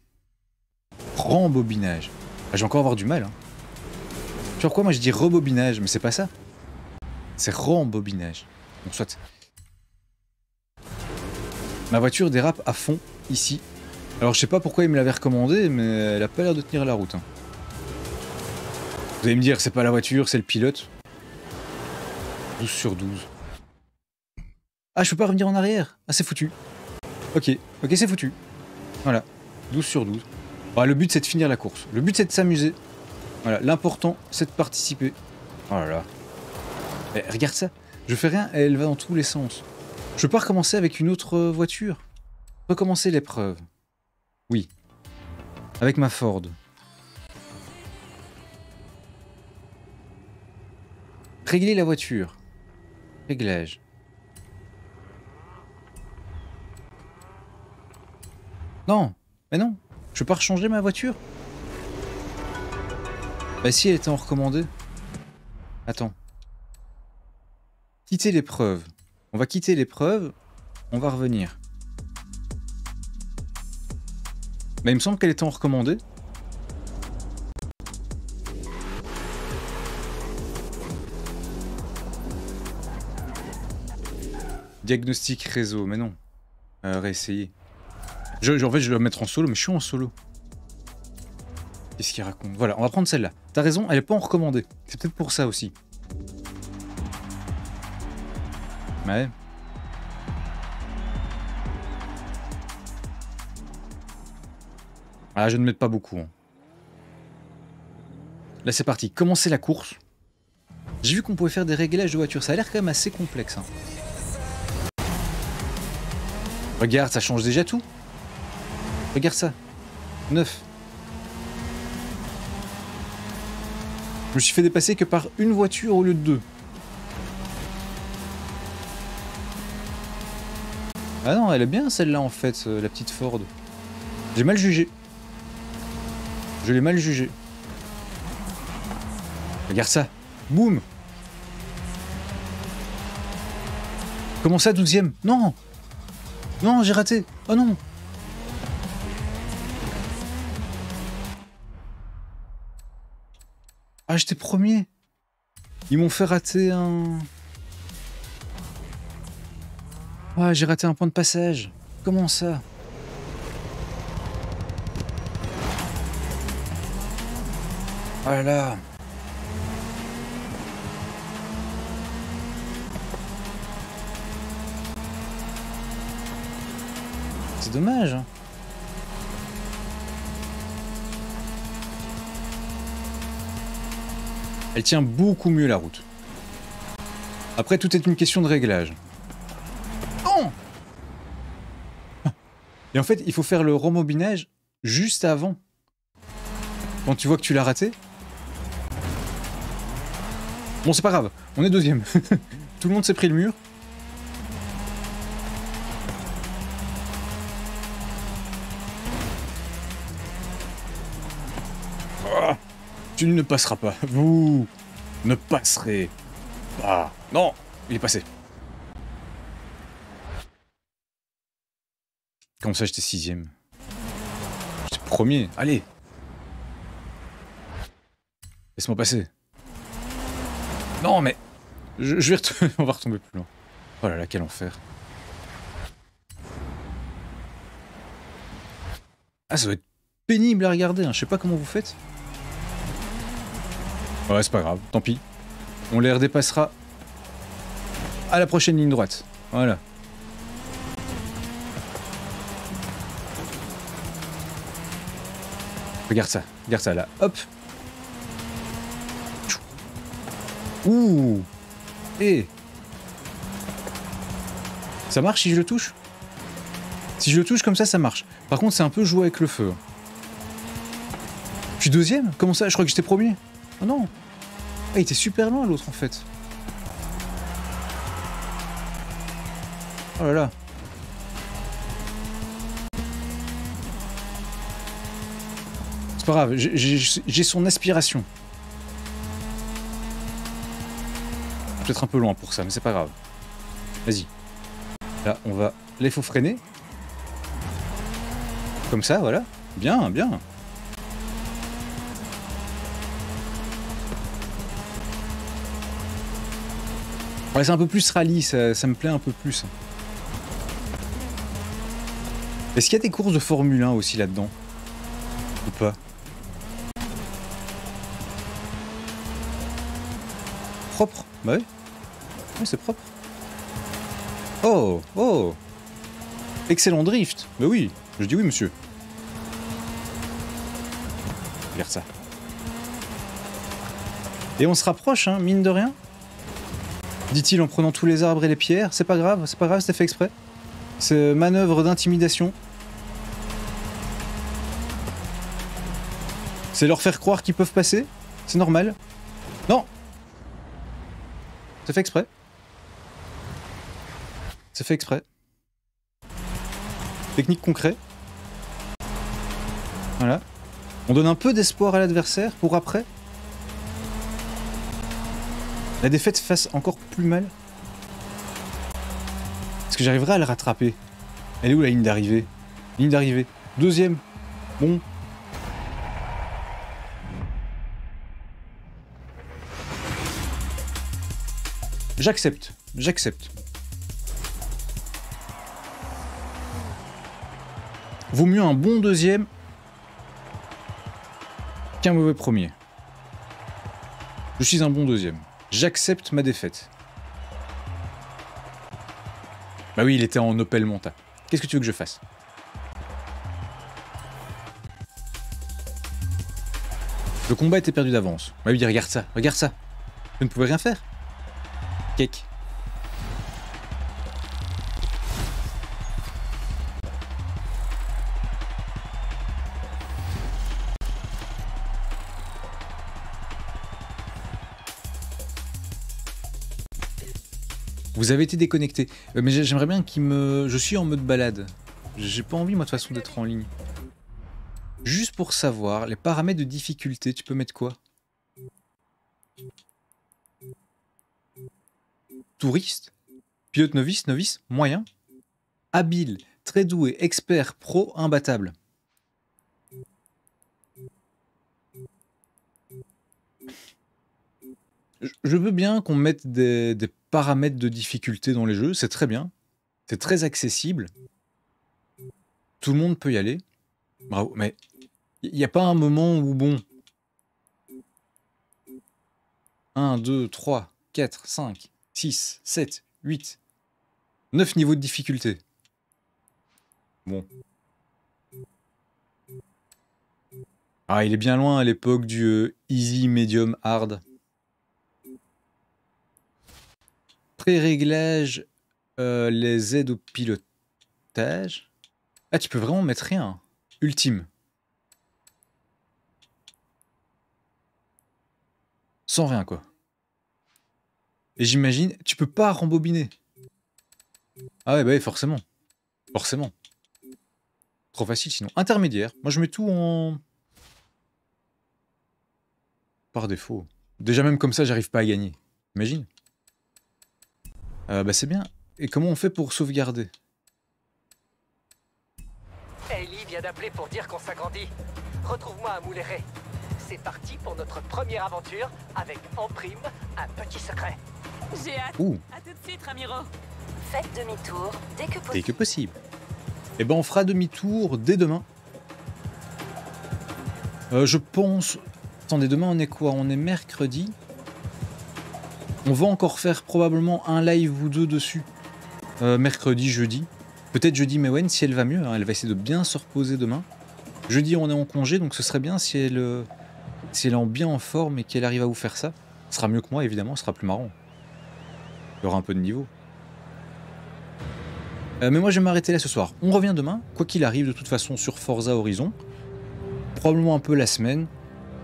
Rembobinage. Ah, je vais encore avoir du mal. Hein. Tu vois pourquoi moi je dis rebobinage, mais c'est pas ça. C'est rembobinage. Soit. Ma voiture dérape à fond, ici. Alors je sais pas pourquoi il me l'avait recommandé, mais elle a pas l'air de tenir la route. hein. Vous allez me dire, c'est pas la voiture, c'est le pilote. 12 sur 12. Ah, je peux pas revenir en arrière? Ah, c'est foutu. Ok, ok, c'est foutu. Voilà, 12 sur 12. Bah, le but, c'est de finir la course. Le but, c'est de s'amuser. Voilà, l'important, c'est de participer. Oh là là. Eh, regarde ça. Je fais rien et elle va dans tous les sens. Je peux recommencer avec une autre voiture. Recommencer l'épreuve. Oui. Avec ma Ford. Régler la voiture. Réglage. Non, mais non. Je peux pas rechanger ma voiture. Bah si elle était en recommandé. Attends. Quitter l'épreuve. On va quitter l'épreuve. On va revenir. Mais il me semble qu'elle est en recommandée. Diagnostic réseau, mais non. Euh, réessayer. Je, je, en fait, je vais le mettre en solo, mais je suis en solo. Qu'est-ce qu'il raconte? Voilà, on va prendre celle-là. T'as raison, elle est pas en recommandée. C'est peut-être pour ça aussi. Ouais. Ah, je ne m'aide pas beaucoup. hein. Là, c'est parti. Commencer la course. J'ai vu qu'on pouvait faire des réglages de voiture. Ça a l'air quand même assez complexe. hein. Regarde, ça change déjà tout. Regarde ça. 9. Je me suis fait dépasser que par une voiture au lieu de deux. Ah non, elle est bien celle-là en fait, euh, la petite Ford. J'ai mal jugé. Je l'ai mal jugé. Regarde ça. Boum Comment ça, 12 Non Non, j'ai raté Oh non Ah, j'étais premier Ils m'ont fait rater un... J'ai raté un point de passage. Comment ça Oh là là C'est dommage. hein. Elle tient beaucoup mieux la route. Après, tout est une question de réglage. Non Et en fait, il faut faire le remobinage juste avant. Quand tu vois que tu l'as raté. Bon, c'est pas grave, on est deuxième. tout le monde s'est pris le mur. Ah, tu ne passeras pas. Vous ne passerez pas. Non, il est passé. Comment ça, j'étais sixième J'étais premier. Allez. Laisse-moi passer. Non, mais... Je, vais retomber... On va retomber plus loin. Oh là là, quel enfer. Ah, ça doit être pénible à regarder. hein. Je sais pas comment vous faites. Ouais, c'est pas grave. Tant pis. On les redépassera à la prochaine ligne droite. Voilà. Regarde ça, regarde ça là. Hop. Ouh. Et. Ça marche si je le touche? Si je le touche comme ça, ça marche. Par contre, c'est un peu jouer avec le feu. Je suis deuxième? Comment ça? Je crois que j'étais premier. Oh non. Ah, il était super loin l'autre en fait. Oh là là. Pas grave, j'ai- son aspiration. Peut-être un peu loin pour ça, mais c'est pas grave. Vas-y. Là, on va... Là, il faut freiner. Comme ça, voilà. Bien, bien. Ouais, c'est un peu plus rallye, ça me plaît un peu plus. Est-ce qu'il y a des courses de Formule 1 aussi là-dedans? Propre Bah oui. Oui, c'est propre. Oh Oh Excellent drift Bah oui, je dis oui, monsieur. Regarde ça. Et on se rapproche, hein, mine de rien. Dit-il en prenant tous les arbres et les pierres. C'est pas grave, c'est pas grave, c'était fait exprès. C'est manœuvre d'intimidation. C'est leur faire croire qu'ils peuvent passer. C'est normal. C'est fait exprès. C'est fait exprès. Technique concret. Voilà. On donne un peu d'espoir à l'adversaire pour après. La défaite fasse encore plus mal. Est-ce que j'arriverai à le rattraper? Elle est où la ligne d'arrivée? Ligne d'arrivée. Deuxième. Bon. J'accepte, j'accepte. Vaut mieux un bon deuxième qu'un mauvais premier. Je suis un bon deuxième. J'accepte ma défaite. Bah oui, il était en Opel Monta. Qu'est-ce que tu veux que je fasse? Le combat était perdu d'avance. Bah oui, regarde ça, regarde ça. Je ne pouvais rien faire. Vous avez été déconnecté. Euh, mais j'ai- j'aimerais bien qu'il me... Je suis en mode balade. J'ai pas envie, moi, de toute façon, d'être en ligne. Juste pour savoir, les paramètres de difficulté, tu peux mettre quoi? Touriste Pilote novice, novice, moyen Habile, très doué, expert, pro, imbattable. Je- veux bien qu'on mette des, des paramètres de difficulté dans les jeux, c'est très bien. C'est très accessible. Tout le monde peut y aller. Bravo, mais il n'y a pas un moment où, bon... 1, 2, 3, 4, 5, 6, 7, 8, 9 niveaux de difficulté. Bon. Ah, il est bien loin à l'époque du euh, easy, medium, hard. Pré-réglage, euh, les aides au pilotage. Ah, tu peux vraiment mettre rien. Ultime. Sans rien, quoi. Et j'imagine, tu peux pas rembobiner. Ah ouais, bah oui, forcément. Forcément. Trop facile sinon. Intermédiaire. Moi, je mets tout en... Par défaut. Déjà, même comme ça, j'arrive pas à gagner. Imagine. Euh, bah c'est bien. Et comment on fait pour sauvegarder? Ellie vient d'appeler pour dire qu'on s'agrandit. Retrouve-moi à Mouléré. C'est parti pour notre première aventure avec en prime un petit secret. J'ai hâte. Ouh, À tout de suite, Ramiro. Faites demi-tour dès que dès possible. que possible. Eh ben, on fera demi-tour dès demain. Euh, je pense... Attendez, demain on est quoi? On est mercredi. On va encore faire probablement un live ou deux dessus. Euh, mercredi, jeudi. Peut-être jeudi Mewen si elle va mieux. hein. Elle va essayer de bien se reposer demain. Jeudi, on est en congé, donc ce serait bien si elle, euh, si elle est en bien en forme et qu'elle arrive à vous faire ça. Ce sera mieux que moi, évidemment, ce sera plus marrant. Il y aura un peu de niveau. Euh, mais moi, je vais m'arrêter là ce soir. On revient demain, quoi qu'il arrive, de toute façon, sur Forza Horizon. Probablement un peu la semaine.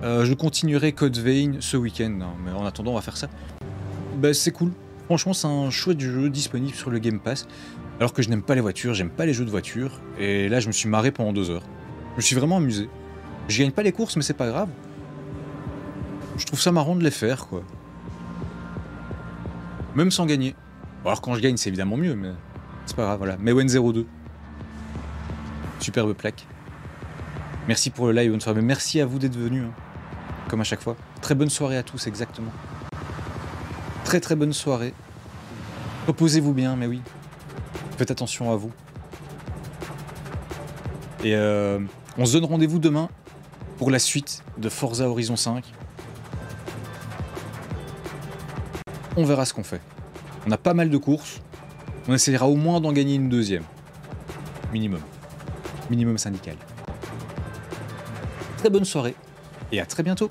Euh, je continuerai Code Vein ce week-end, hein, mais en attendant, on va faire ça. Bah, c'est cool. Franchement, c'est un chouette jeu disponible sur le Game Pass. Alors que je n'aime pas les voitures, j'aime pas les jeux de voitures. Et là, je me suis marré pendant deux heures. Je me suis vraiment amusé. Je gagne pas les courses, mais c'est pas grave. Je trouve ça marrant de les faire, quoi. Même sans gagner. Alors quand je gagne, c'est évidemment mieux, mais c'est pas grave, voilà. Mewen 02. Superbe plaque. Merci pour le live, bonne soirée. Mais merci à vous d'être venus, hein, comme à chaque fois. Très bonne soirée à tous, exactement. Très très bonne soirée. Reposez-vous bien, mais oui. Faites attention à vous. Et euh, on se donne rendez-vous demain pour la suite de Forza Horizon 5. On verra ce qu'on fait. On a pas mal de courses. On essaiera au moins d'en gagner une deuxième. Minimum. Minimum syndical. Très bonne soirée et à très bientôt.